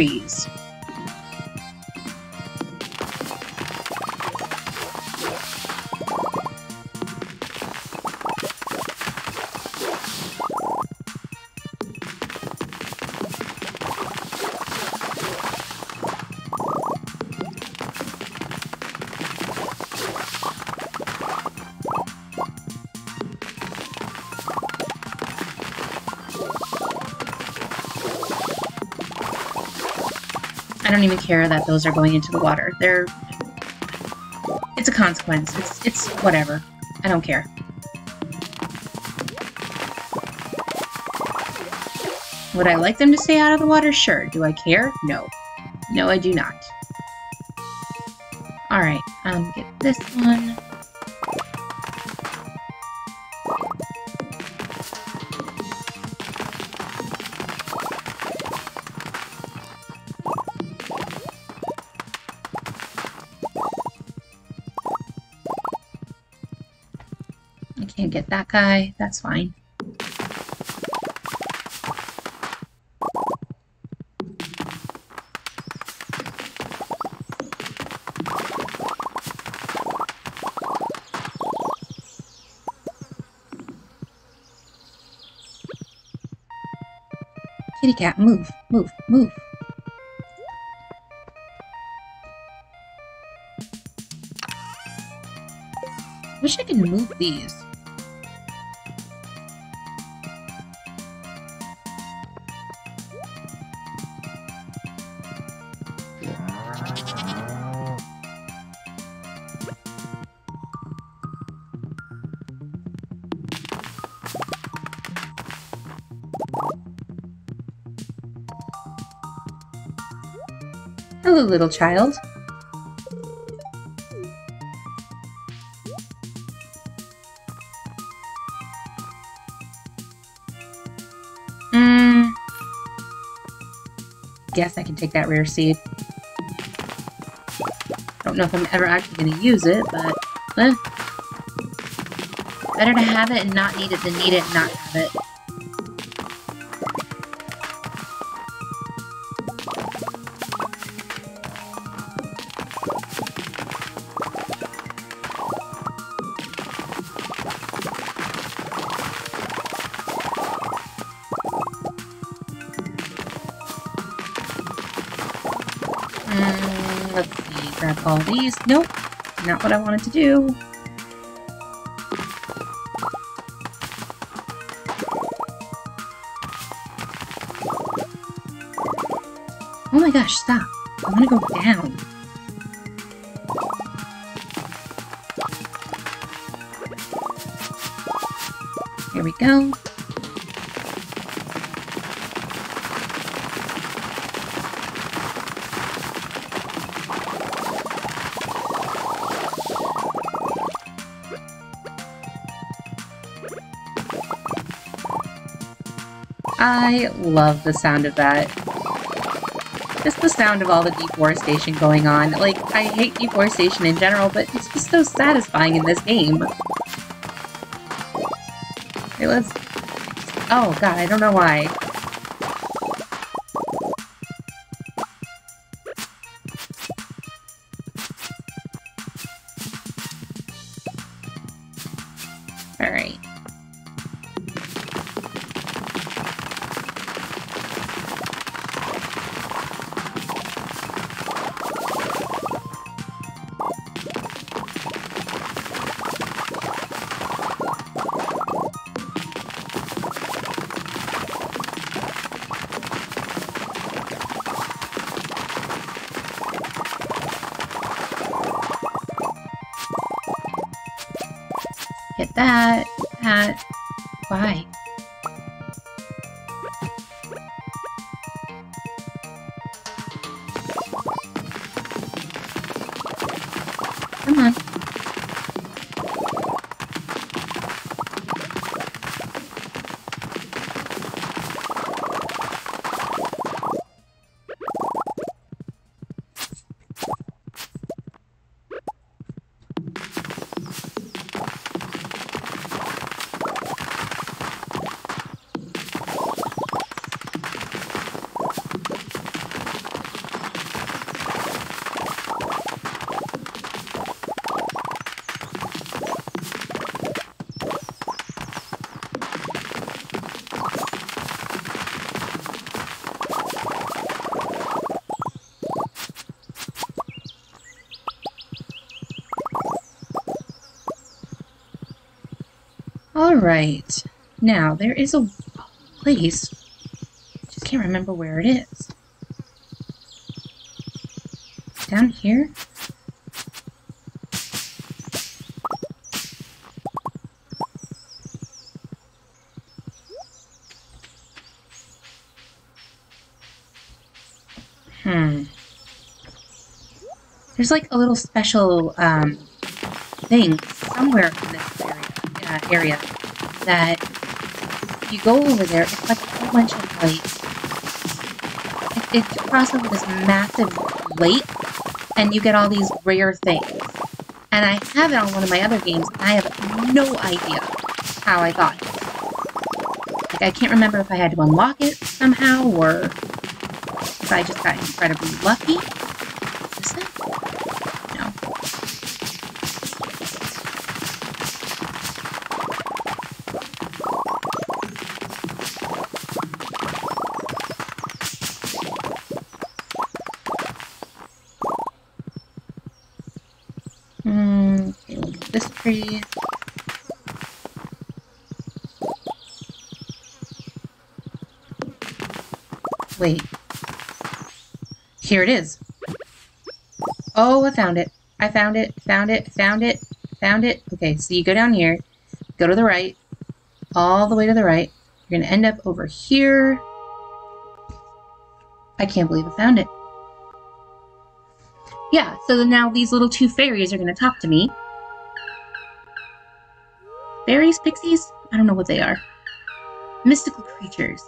Trees. Care that those are going into the water. They're... It's a consequence. It's, it's whatever. I don't care. Would I like them to stay out of the water? Sure. Do I care? No. No, I do not. Alright, um, get this one. That guy. That's fine. Kitty cat, move, move, move. Wish I could move these. Hello, little child. Hmm. Guess I can take that rare seed. Don't know if I'm ever actually going to use it, but... Eh. Better to have it and not need it than need it and not have it. Nope, not what I wanted to do. Oh my gosh, stop. I want to go down. Here we go. I love the sound of that. Just the sound of all the deforestation going on. Like, I hate deforestation in general, but it's just so satisfying in this game. Okay, let's... Oh god, I don't know why. Alright. Now, there is a place. Just can't remember where it is. Down here? Hmm. There's like a little special um, thing somewhere in this area, uh, area that you go over there, it's like a whole bunch of like it, it crosses over this massive lake, and you get all these rare things. And I have it on one of my other games, and I have no idea how I got it. Like I can't remember if I had to unlock it somehow or if I just got incredibly lucky. Here it is. Oh, I found it. I found it, found it, found it, found it. Okay, so you go down here, go to the right, all the way to the right. You're going to end up over here. I can't believe I found it. Yeah, so now these little two fairies are going to talk to me. Fairies? Pixies? I don't know what they are. Mystical creatures.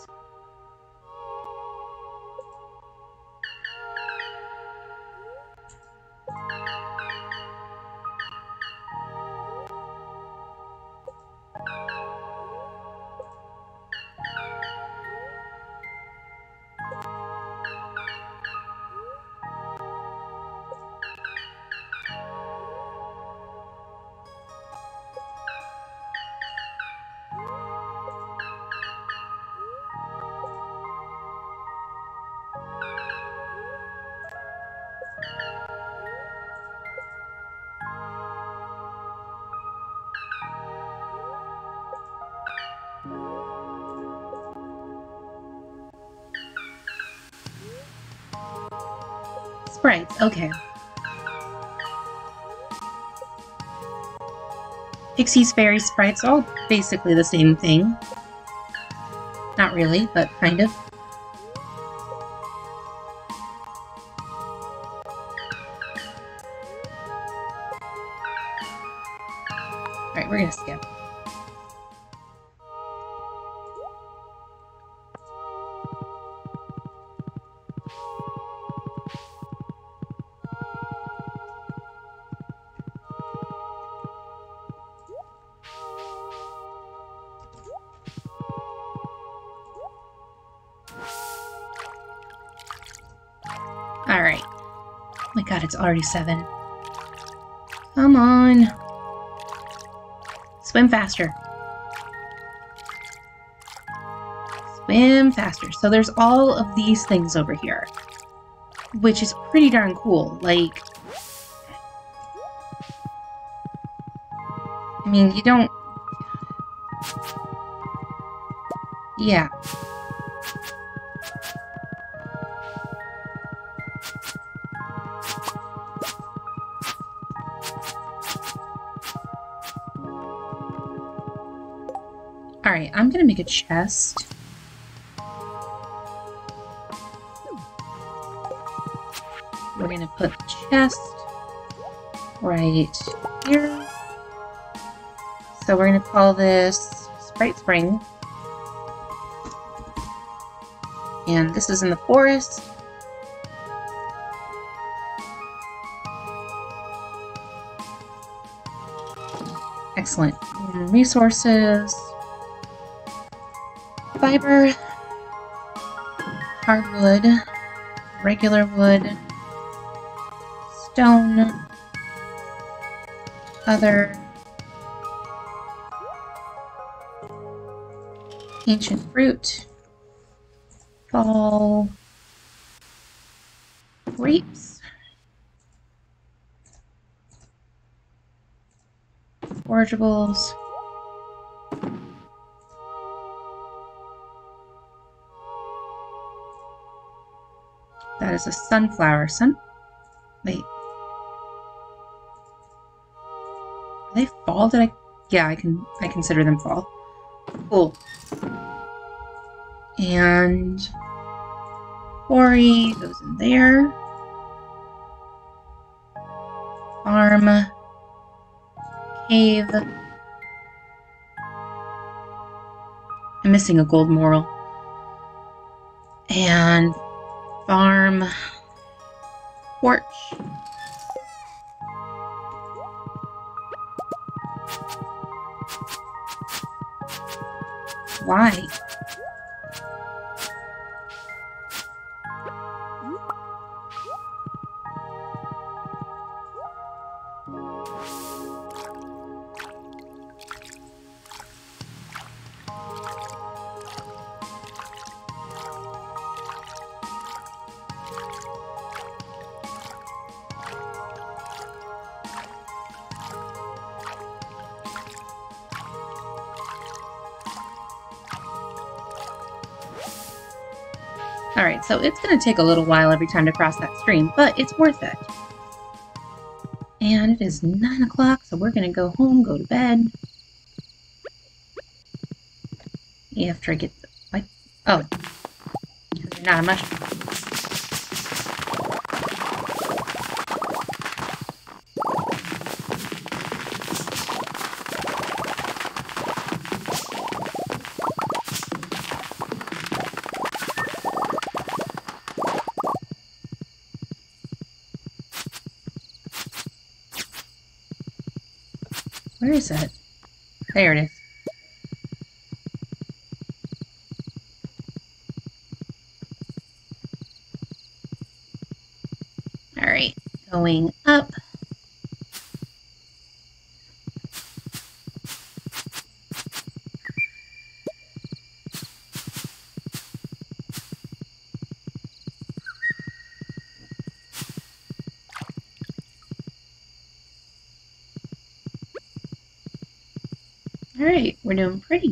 Okay. Pixies, fairy sprites, all basically the same thing. Not really, but kind of. Already seven. Come on. Swim faster. Swim faster. So there's all of these things over here, which is pretty darn cool. Like, I mean, you don't... Yeah. Chest. We're gonna put the chest right here. So we're gonna call this Sprite Spring. And this is in the forest. Excellent. Resources fiber, hardwood, regular wood, stone, other, ancient fruit, fall, grapes, forageables, That is a sunflower. Sun. Wait. Are they fall? Did I? Yeah, I can. I consider them fall. Cool. And quarry goes in there. Farm. Cave. I'm missing a gold morel. And farm, porch. Why? So it's going to take a little while every time to cross that stream, but it's worth it. And it is 9 o'clock, so we're going to go home, go to bed. After I get the... What? Oh. Not a mushroom. Is it? There it is. Alright, going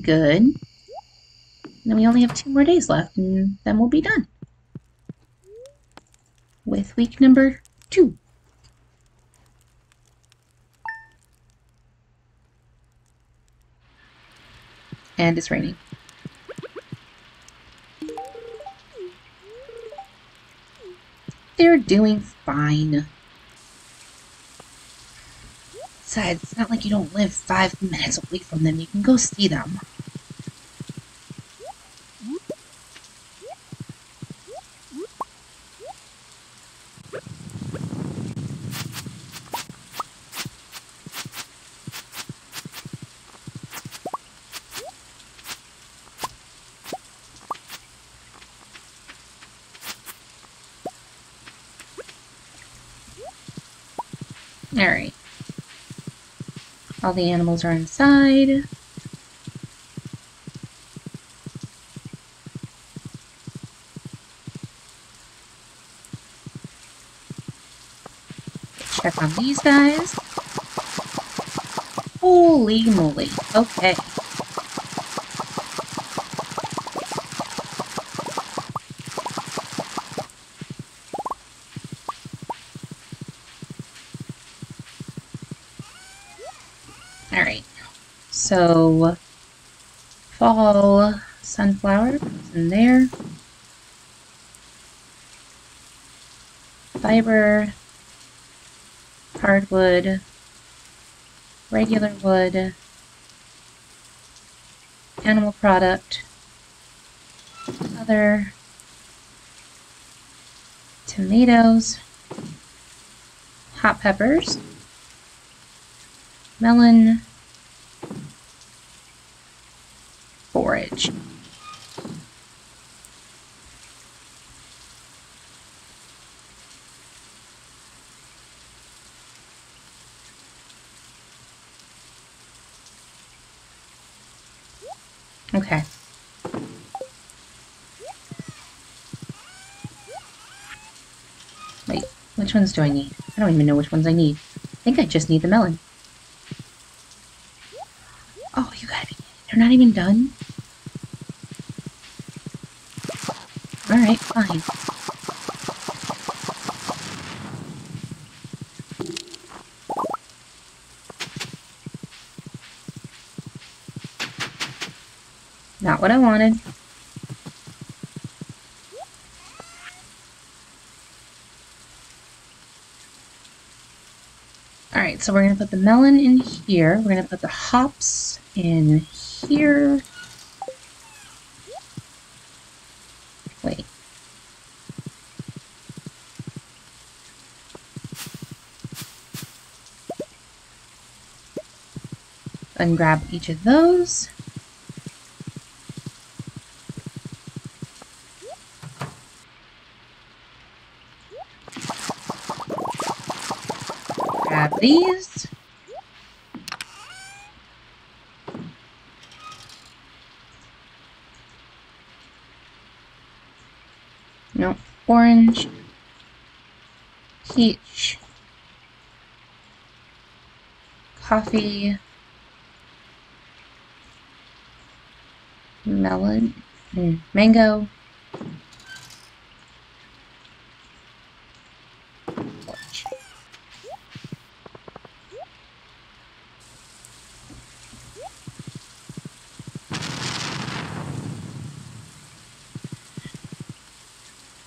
good. And then we only have two more days left, and then we'll be done. With week number two. And it's raining. They're doing fine. Besides, it's not like you don't live five minutes away from them. You can go see them. Alright. All the animals are inside. Check on these guys. Holy moly. Okay. So, fall sunflower in there. Fiber, hardwood, regular wood, animal product, other, tomatoes, hot peppers, melon, forage. Okay. Wait, which ones do I need? I don't even know which ones I need. I think I just need the melon. Oh, you gotta be They're not even done? Alright, fine. Not what I wanted. Alright, so we're going to put the melon in here. We're going to put the hops in here. Wait. Then grab each of those. Grab these. No, orange, peach, coffee, melon, mm, mango,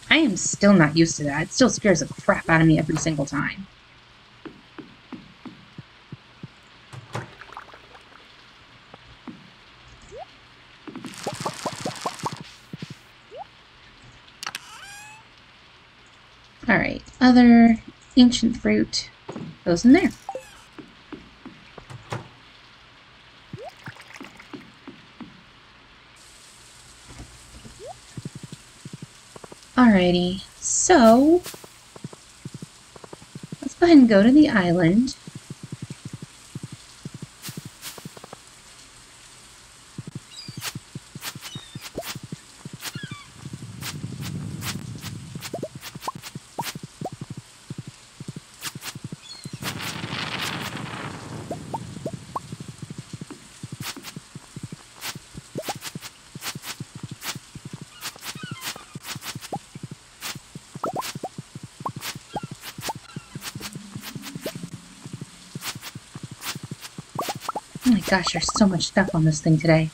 I am still not used to that. It still scares the crap out of me every single time. Alright, other ancient fruit goes in there. Alrighty, so let's go ahead and go to the island. Gosh, there's so much stuff on this thing today.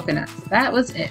Coconuts. That was it.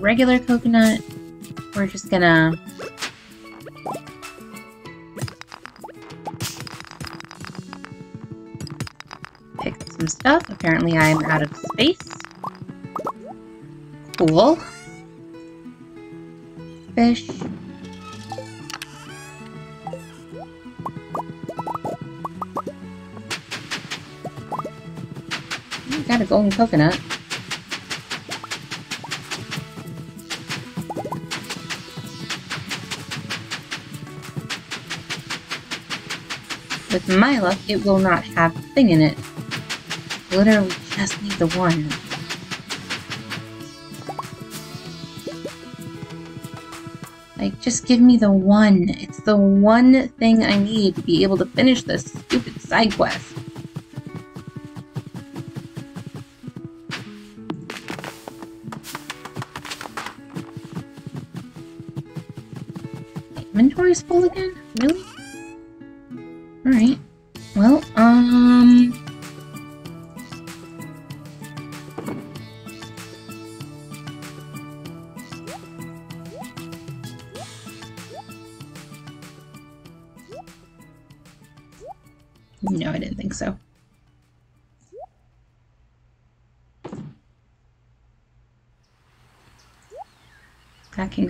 Regular coconut. We're just gonna... Pick some stuff. Apparently I'm out of space. Cool. Fish. Got a golden coconut. With my luck, it will not have a thing in it. Literally just need the one. Like, just give me the one. It's the one thing I need to be able to finish this stupid side quest.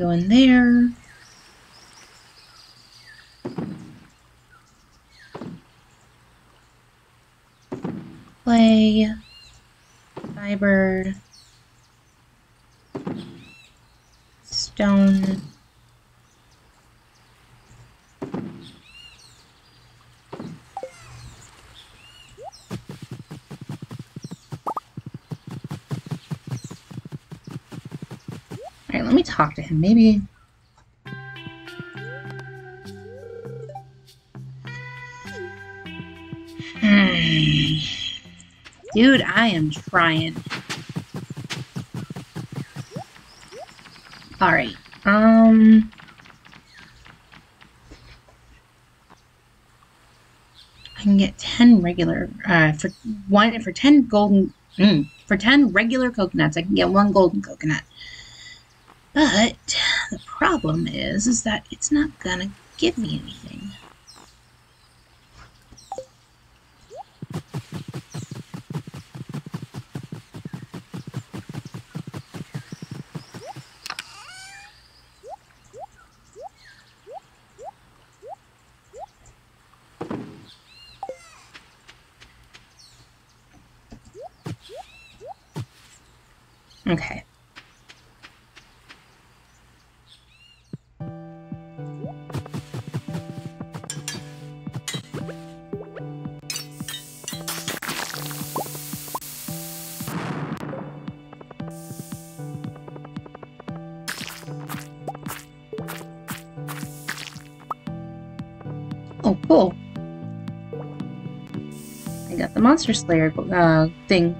Go in there. Clay, fiber, stone. Alright, let me talk to him. Maybe. Hmm. Dude, I am trying. Alright. Um... I can get 10 regular, uh, for one, for 10 golden, mm, for 10 regular coconuts, I can get one golden coconut. But the problem is, is that it's not gonna give me anything. Slayer uh, thing.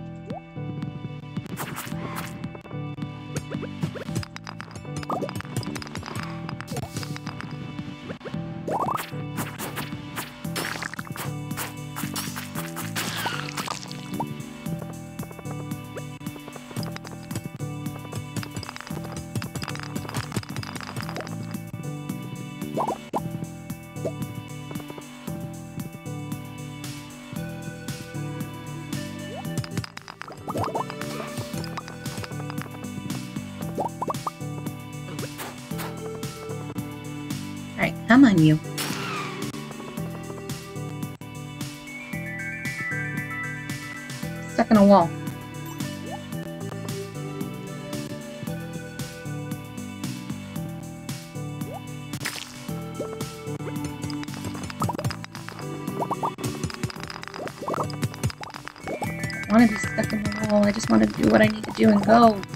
To do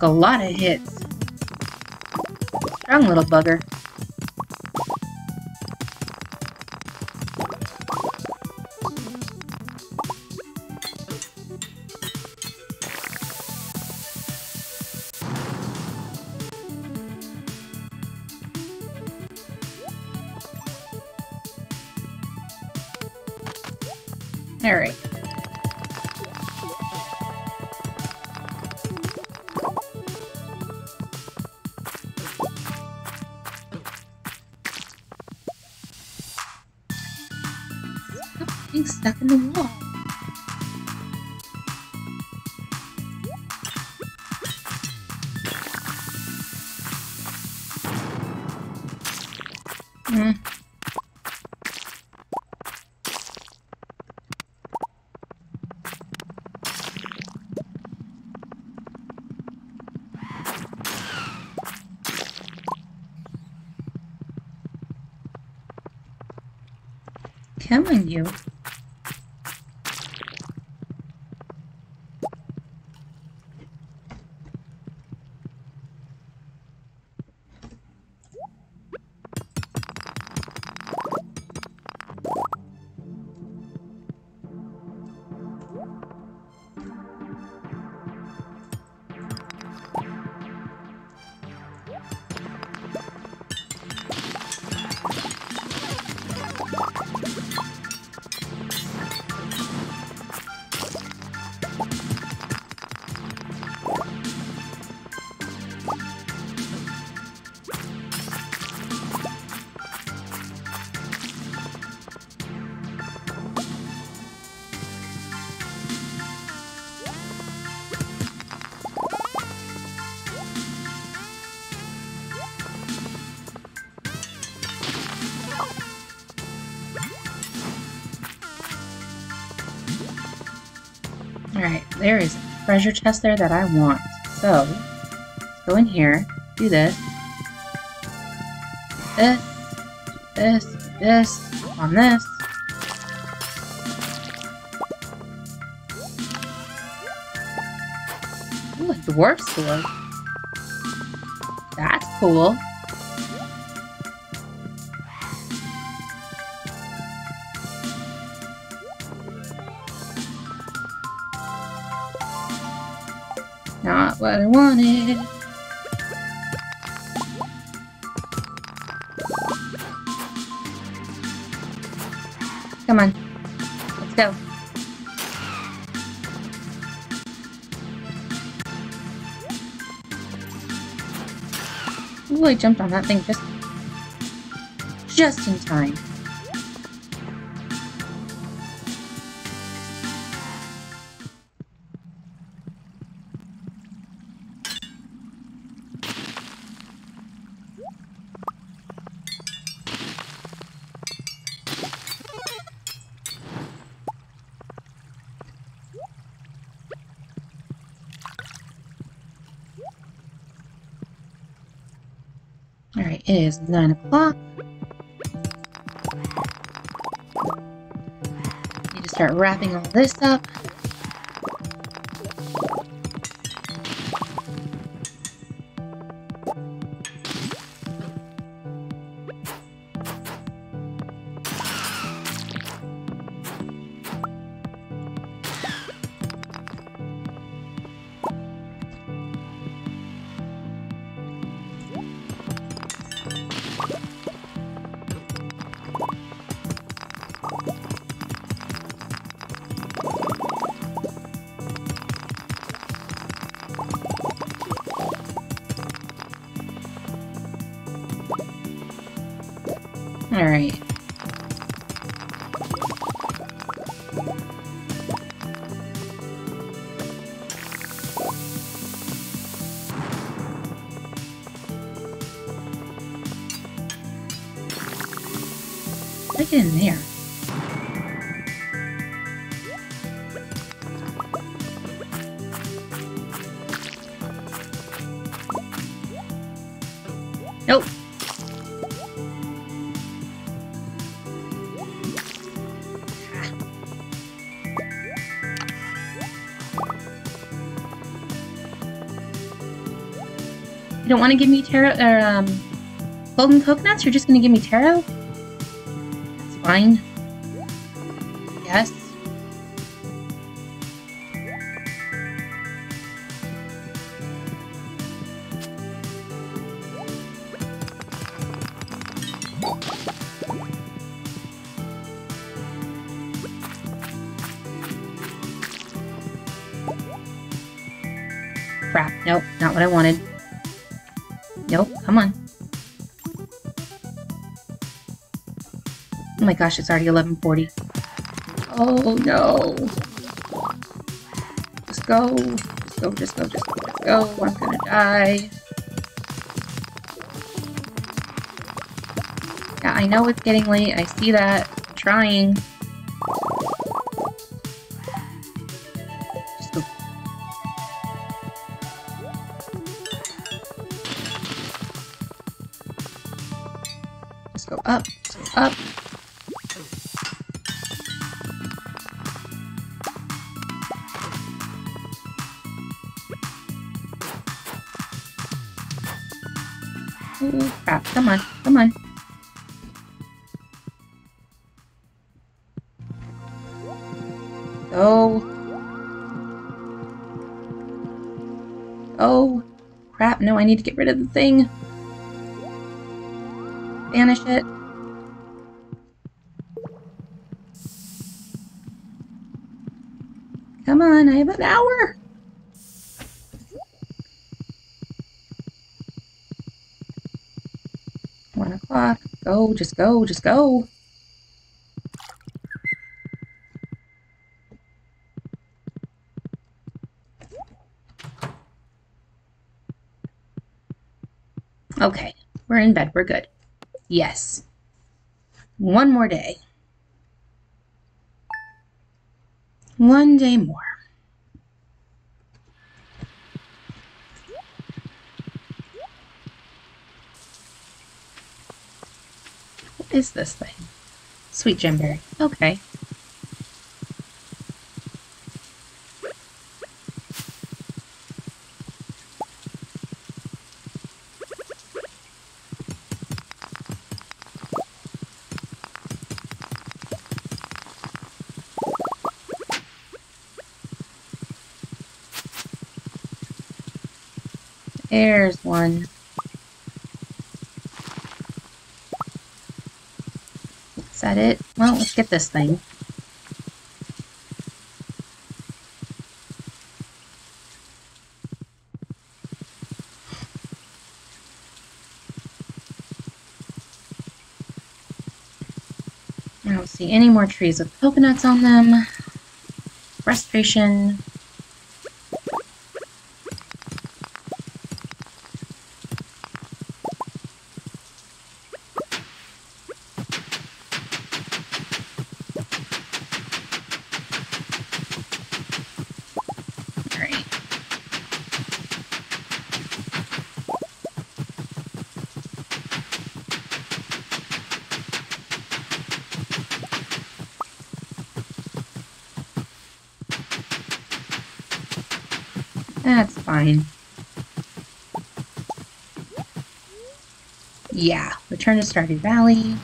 took a lot of hits. Strong little bugger. On, you. Treasure chest there that I want. So, let's go in here, do this, this, this, this, on this. Ooh, a dwarf sword. That's cool. What I wanted. Come on. Let's go. Ooh, I jumped on that thing just just in time. Is 9 o'clock. Need to start wrapping all this up. You don't want to give me taro or um, golden coconuts? You're just going to give me taro? That's fine. Yes. Crap. Nope, not what I wanted. Gosh, it's already 1140. Oh no. Just go. Just go, just go, just go, go. I'm gonna die. Yeah, I know it's getting late. I see that. I'm trying. Need to get rid of the thing. Banish it. Come on, I have an hour. One o'clock. Go, just go, just go. bed. We're good. Yes. One more day. One day more. What is this thing? Sweet Gem Berry. Okay. Get this thing. I don't see any more trees with coconuts on them. Frustration. Alright. That's fine. Yeah, return to Stardew Valley.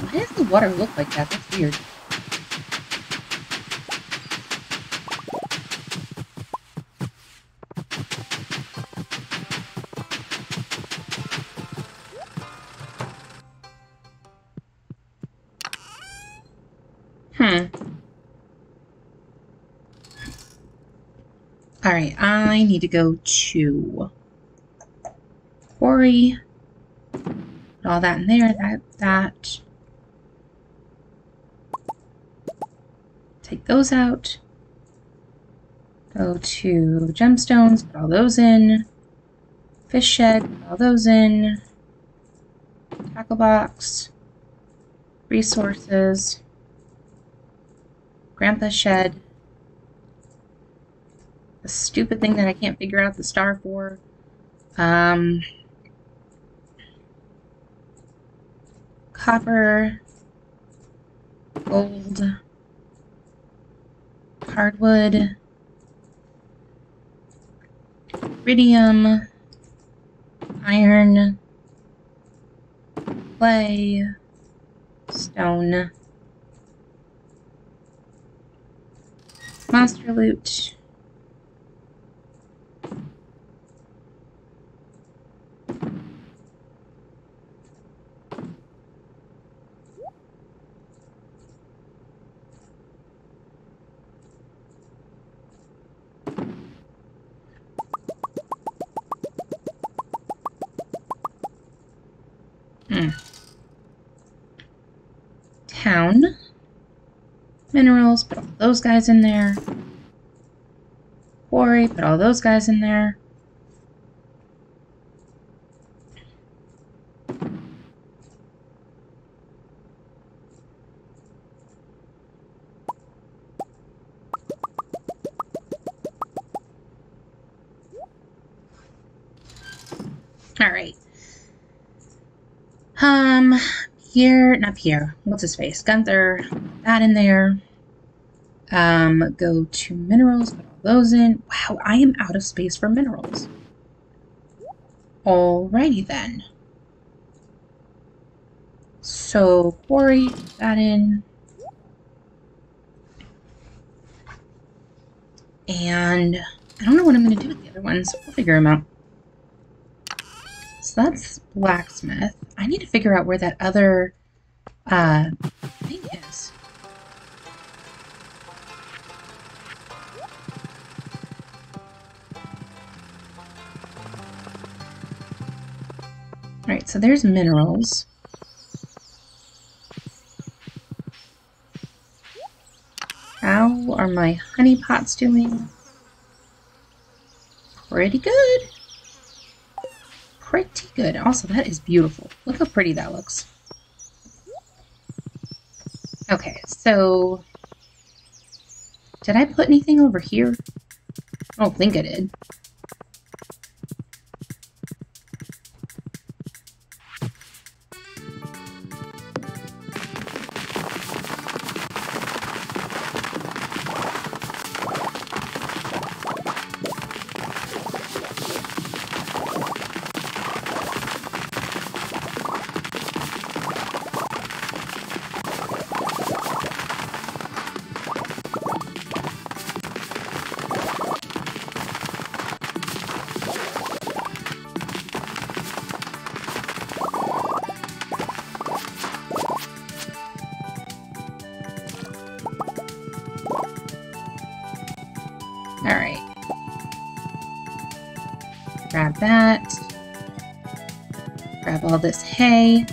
Why does the water look like that? That's weird. I need to go to quarry. Put all that in there, that, that. Take those out. Go to gemstones, put all those in. Fish shed, put all those in. Tackle box. Resources. Grandpa shed. The stupid thing that I can't figure out the star for. Um, copper, gold, hardwood, iridium, iron, clay, stone. Monster loot. Hmm. Town minerals, put all those guys in there. Quarry, put all those guys in there. All right. Um, here, not here. What's his face? Gunther. That in there. Um, go to minerals. Put all those in. Wow, I am out of space for minerals. Alrighty then. So quarry, that in. And I don't know what I'm going to do with the other ones. We'll figure them out. So that's blacksmith. I need to figure out where that other uh, Alright, so there's minerals. How are my honey pots doing? Pretty good. Pretty good. Also, that is beautiful. Look how pretty that looks. Okay, so Did I put anything over here? I don't think I did. That. Grab all this hay.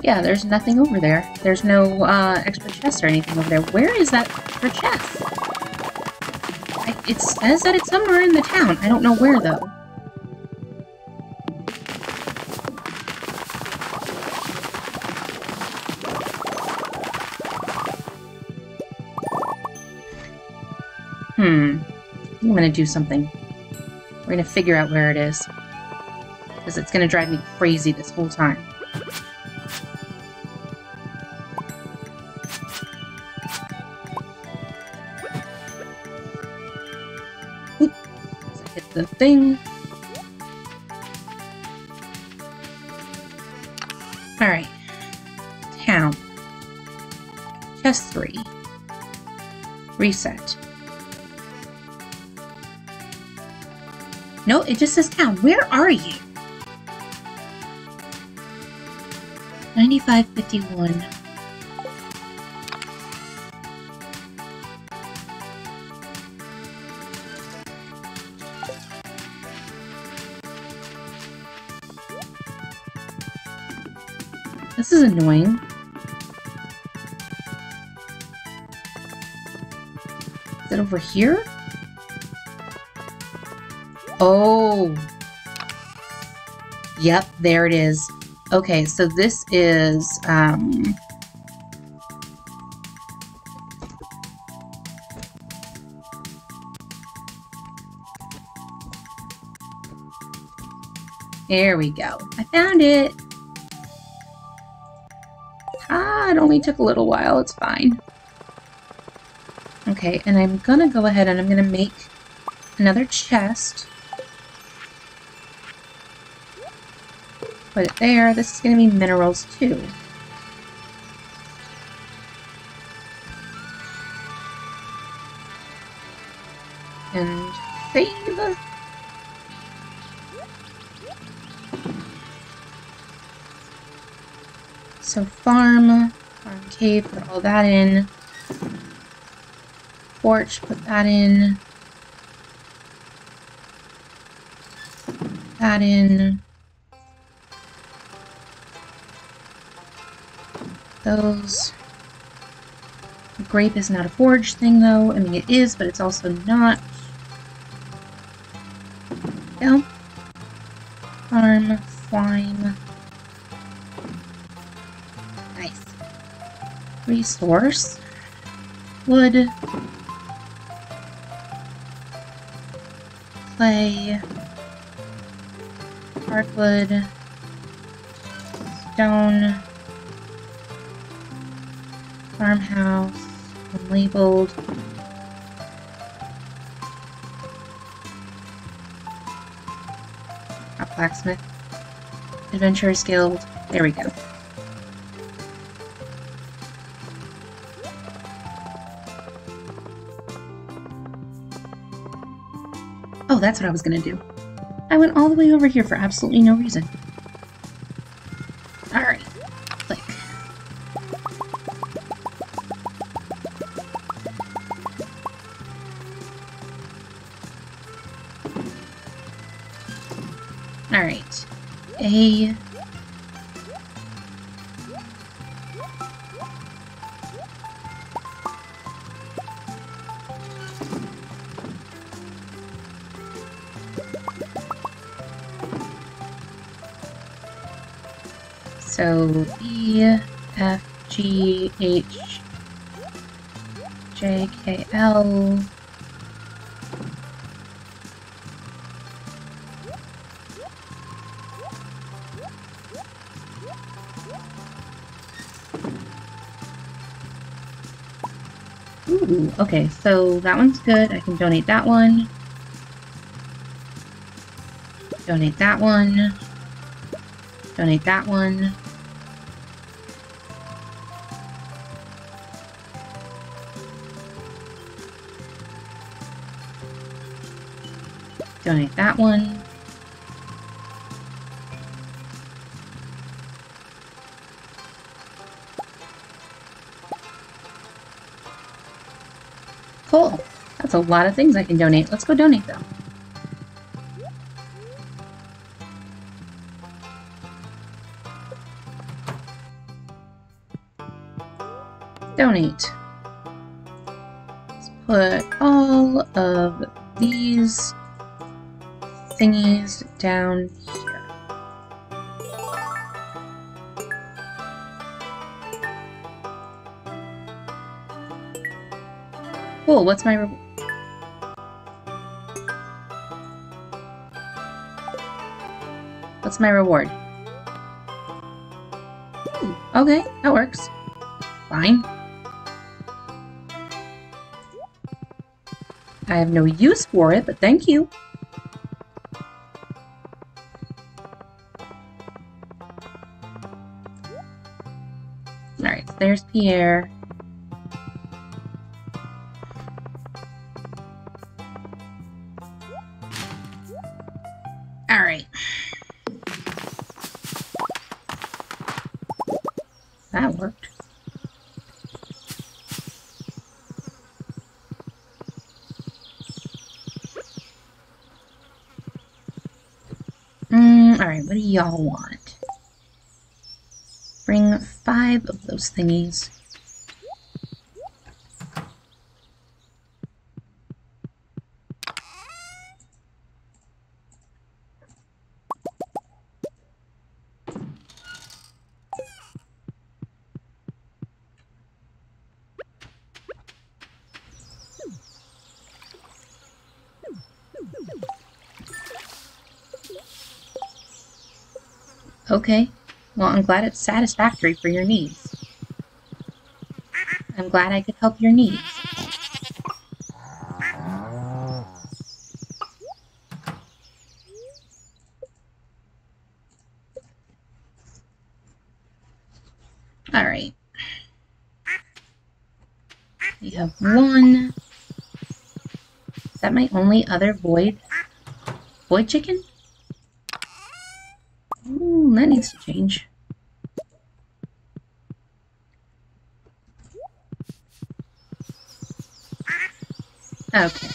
Yeah, there's nothing over there. There's no uh, extra chest or anything over there. Where is that chest? I, it says that it's somewhere in the town. I don't know where, though. I'm gonna do something. We're gonna figure out where it is. Because it's gonna drive me crazy this whole time. Hit the thing. Alright. Town. Chest 3. Reset. It just says town. Where are you? 9551. This is annoying. Is it over here? Yep, there it is. Okay, so this is, um... There we go. I found it. Ah, it only took a little while. It's fine. Okay, and I'm gonna go ahead and I'm gonna make another chest. Put it there. This is going to be minerals too. And save. So farm, farm cave, put all that in. Porch, put that in. that in. Those. Grape is not a forage thing, though. I mean, it is, but it's also not. Go. Farm, slime. Nice. Resource. Wood. Clay hardwood, unlabeled. Not blacksmith. Adventurers Guild. There we go. Oh, that's what I was gonna do. I went all the way over here for absolutely no reason. Alright. A... So E, F, G, H, J, K, L. that one's good. I can donate that one. Donate that one. Donate that one. Donate that one. That's a lot of things I can donate. Let's go donate them. Donate. Let's put all of these thingies down here. Cool, what's my My reward? Hmm, okay, that works. Fine. I have no use for it, but thank you. Alright, there's Pierre. Y'all want? Bring five of those thingies. Okay. Well, I'm glad it's satisfactory for your needs. I'm glad I could help your needs. Alright. We have one. Is that my only other void? Void chicken? Ooh, that needs to change. Okay.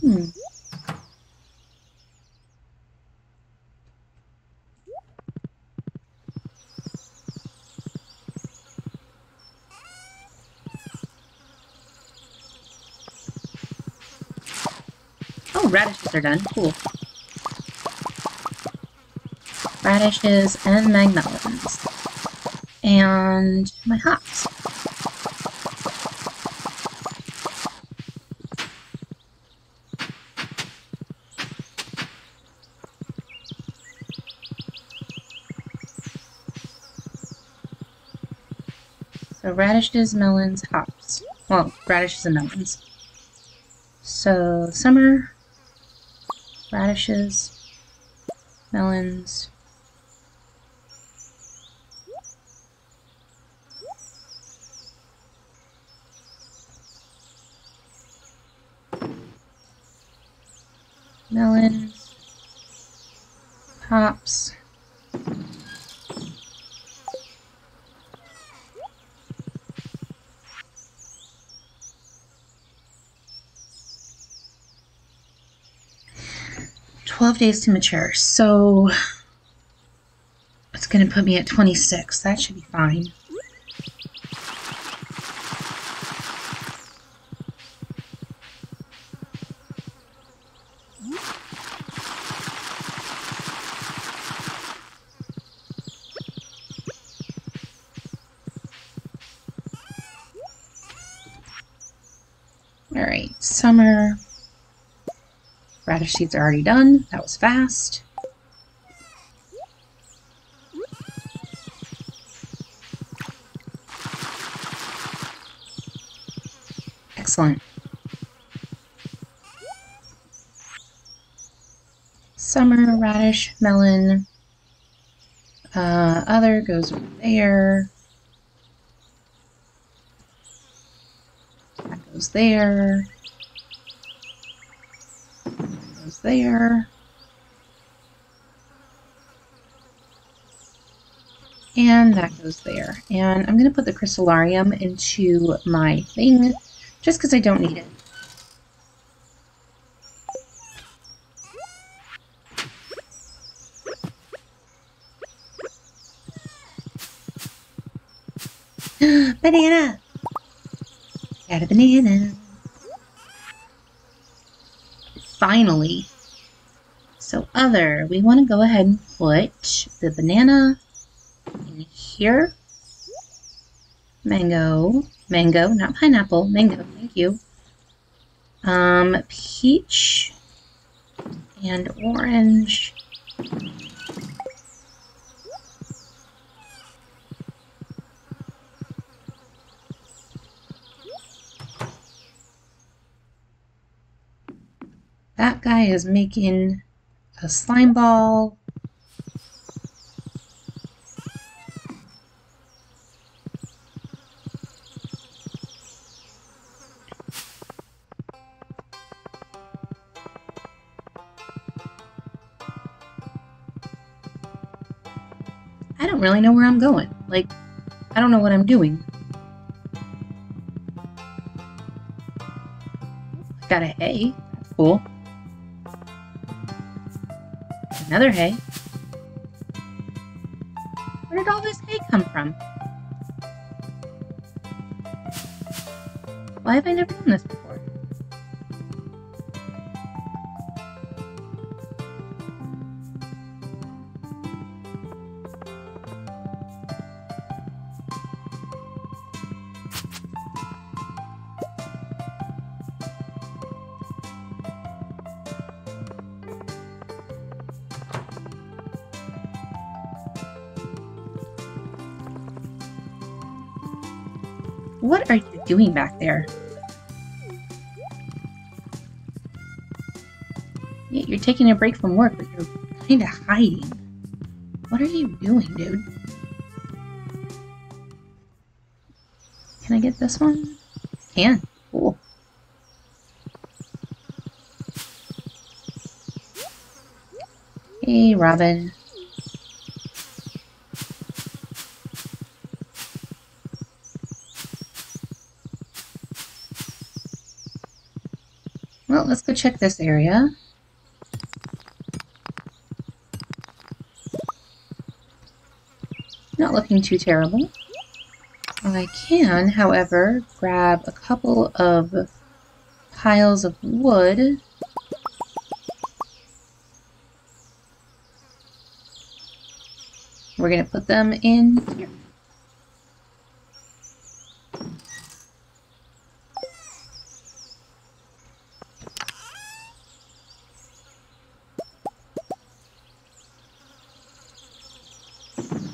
Hmm. Oh, radishes are done. Cool. Radishes and magmelons. And my hops. So radishes, melons, hops. Well, radishes and melons. So summer, radishes, melons. 12 days to mature, so it's going to put me at 26. That should be fine. Seeds are already done. That was fast. Excellent. Summer, radish, melon. Uh, other goes there. That goes there. That goes there. And that goes there. And I'm going to put the crystalarium into my thing just because I don't need it. banana! Got a banana. Finally. Other, we want to go ahead and put the banana in here. Mango. Mango, not pineapple. Mango, thank you. Um, peach and orange. That guy is making a slime ball. I don't really know where I'm going. Like, I don't know what I'm doing. Got a. That's cool. Another hay. Where did all this hay come from? Why have I never done this before? What are you doing back there? Yeah, you're taking a break from work, but you're kind of hiding. What are you doing, dude? Can I get this one? Can. Cool. Hey, Robin. Well, let's go check this area. Not looking too terrible. I can, however, grab a couple of piles of wood. We're going to put them in here.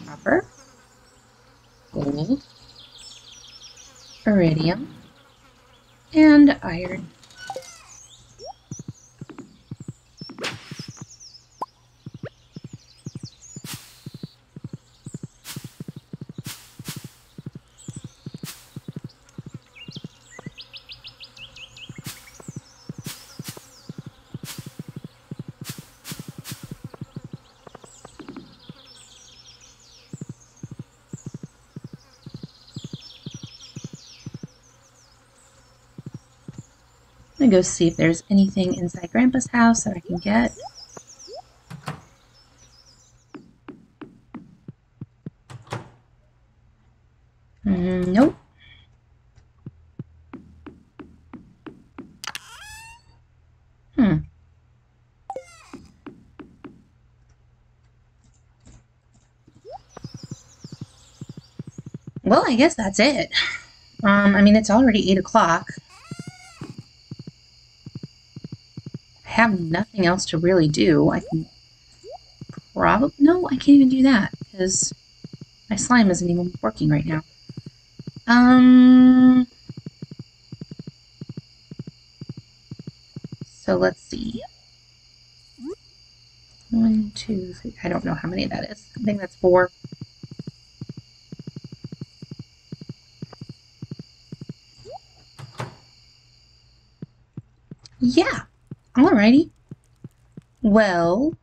Copper, gold, iridium, and iron. I'm go see if there's anything inside Grandpa's house that I can get. Mm, nope. Hmm. Well, I guess that's it. Um, I mean, it's already 8 o'clock. I have nothing else to really do. I can probably... No, I can't even do that, because my slime isn't even working right now. Um... So let's see. One, two, three. I don't know how many that is. I think that's four. Yeah. Alrighty. Well,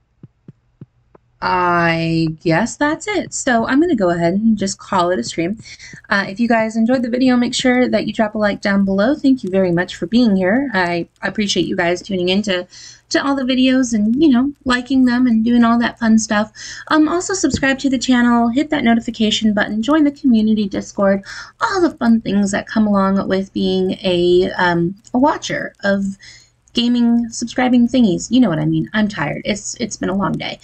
I guess that's it. So I'm going to go ahead and just call it a stream. Uh, if you guys enjoyed the video, make sure that you drop a like down below. Thank you very much for being here. I appreciate you guys tuning into to all the videos and, you know, liking them and doing all that fun stuff. Um, also subscribe to the channel, hit that notification button, join the community Discord, all the fun things that come along with being a, um, a watcher of gaming subscribing thingies. You know what I mean. I'm tired. It's It's been a long day.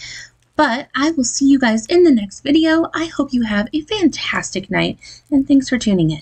But I will see you guys in the next video. I hope you have a fantastic night, and thanks for tuning in.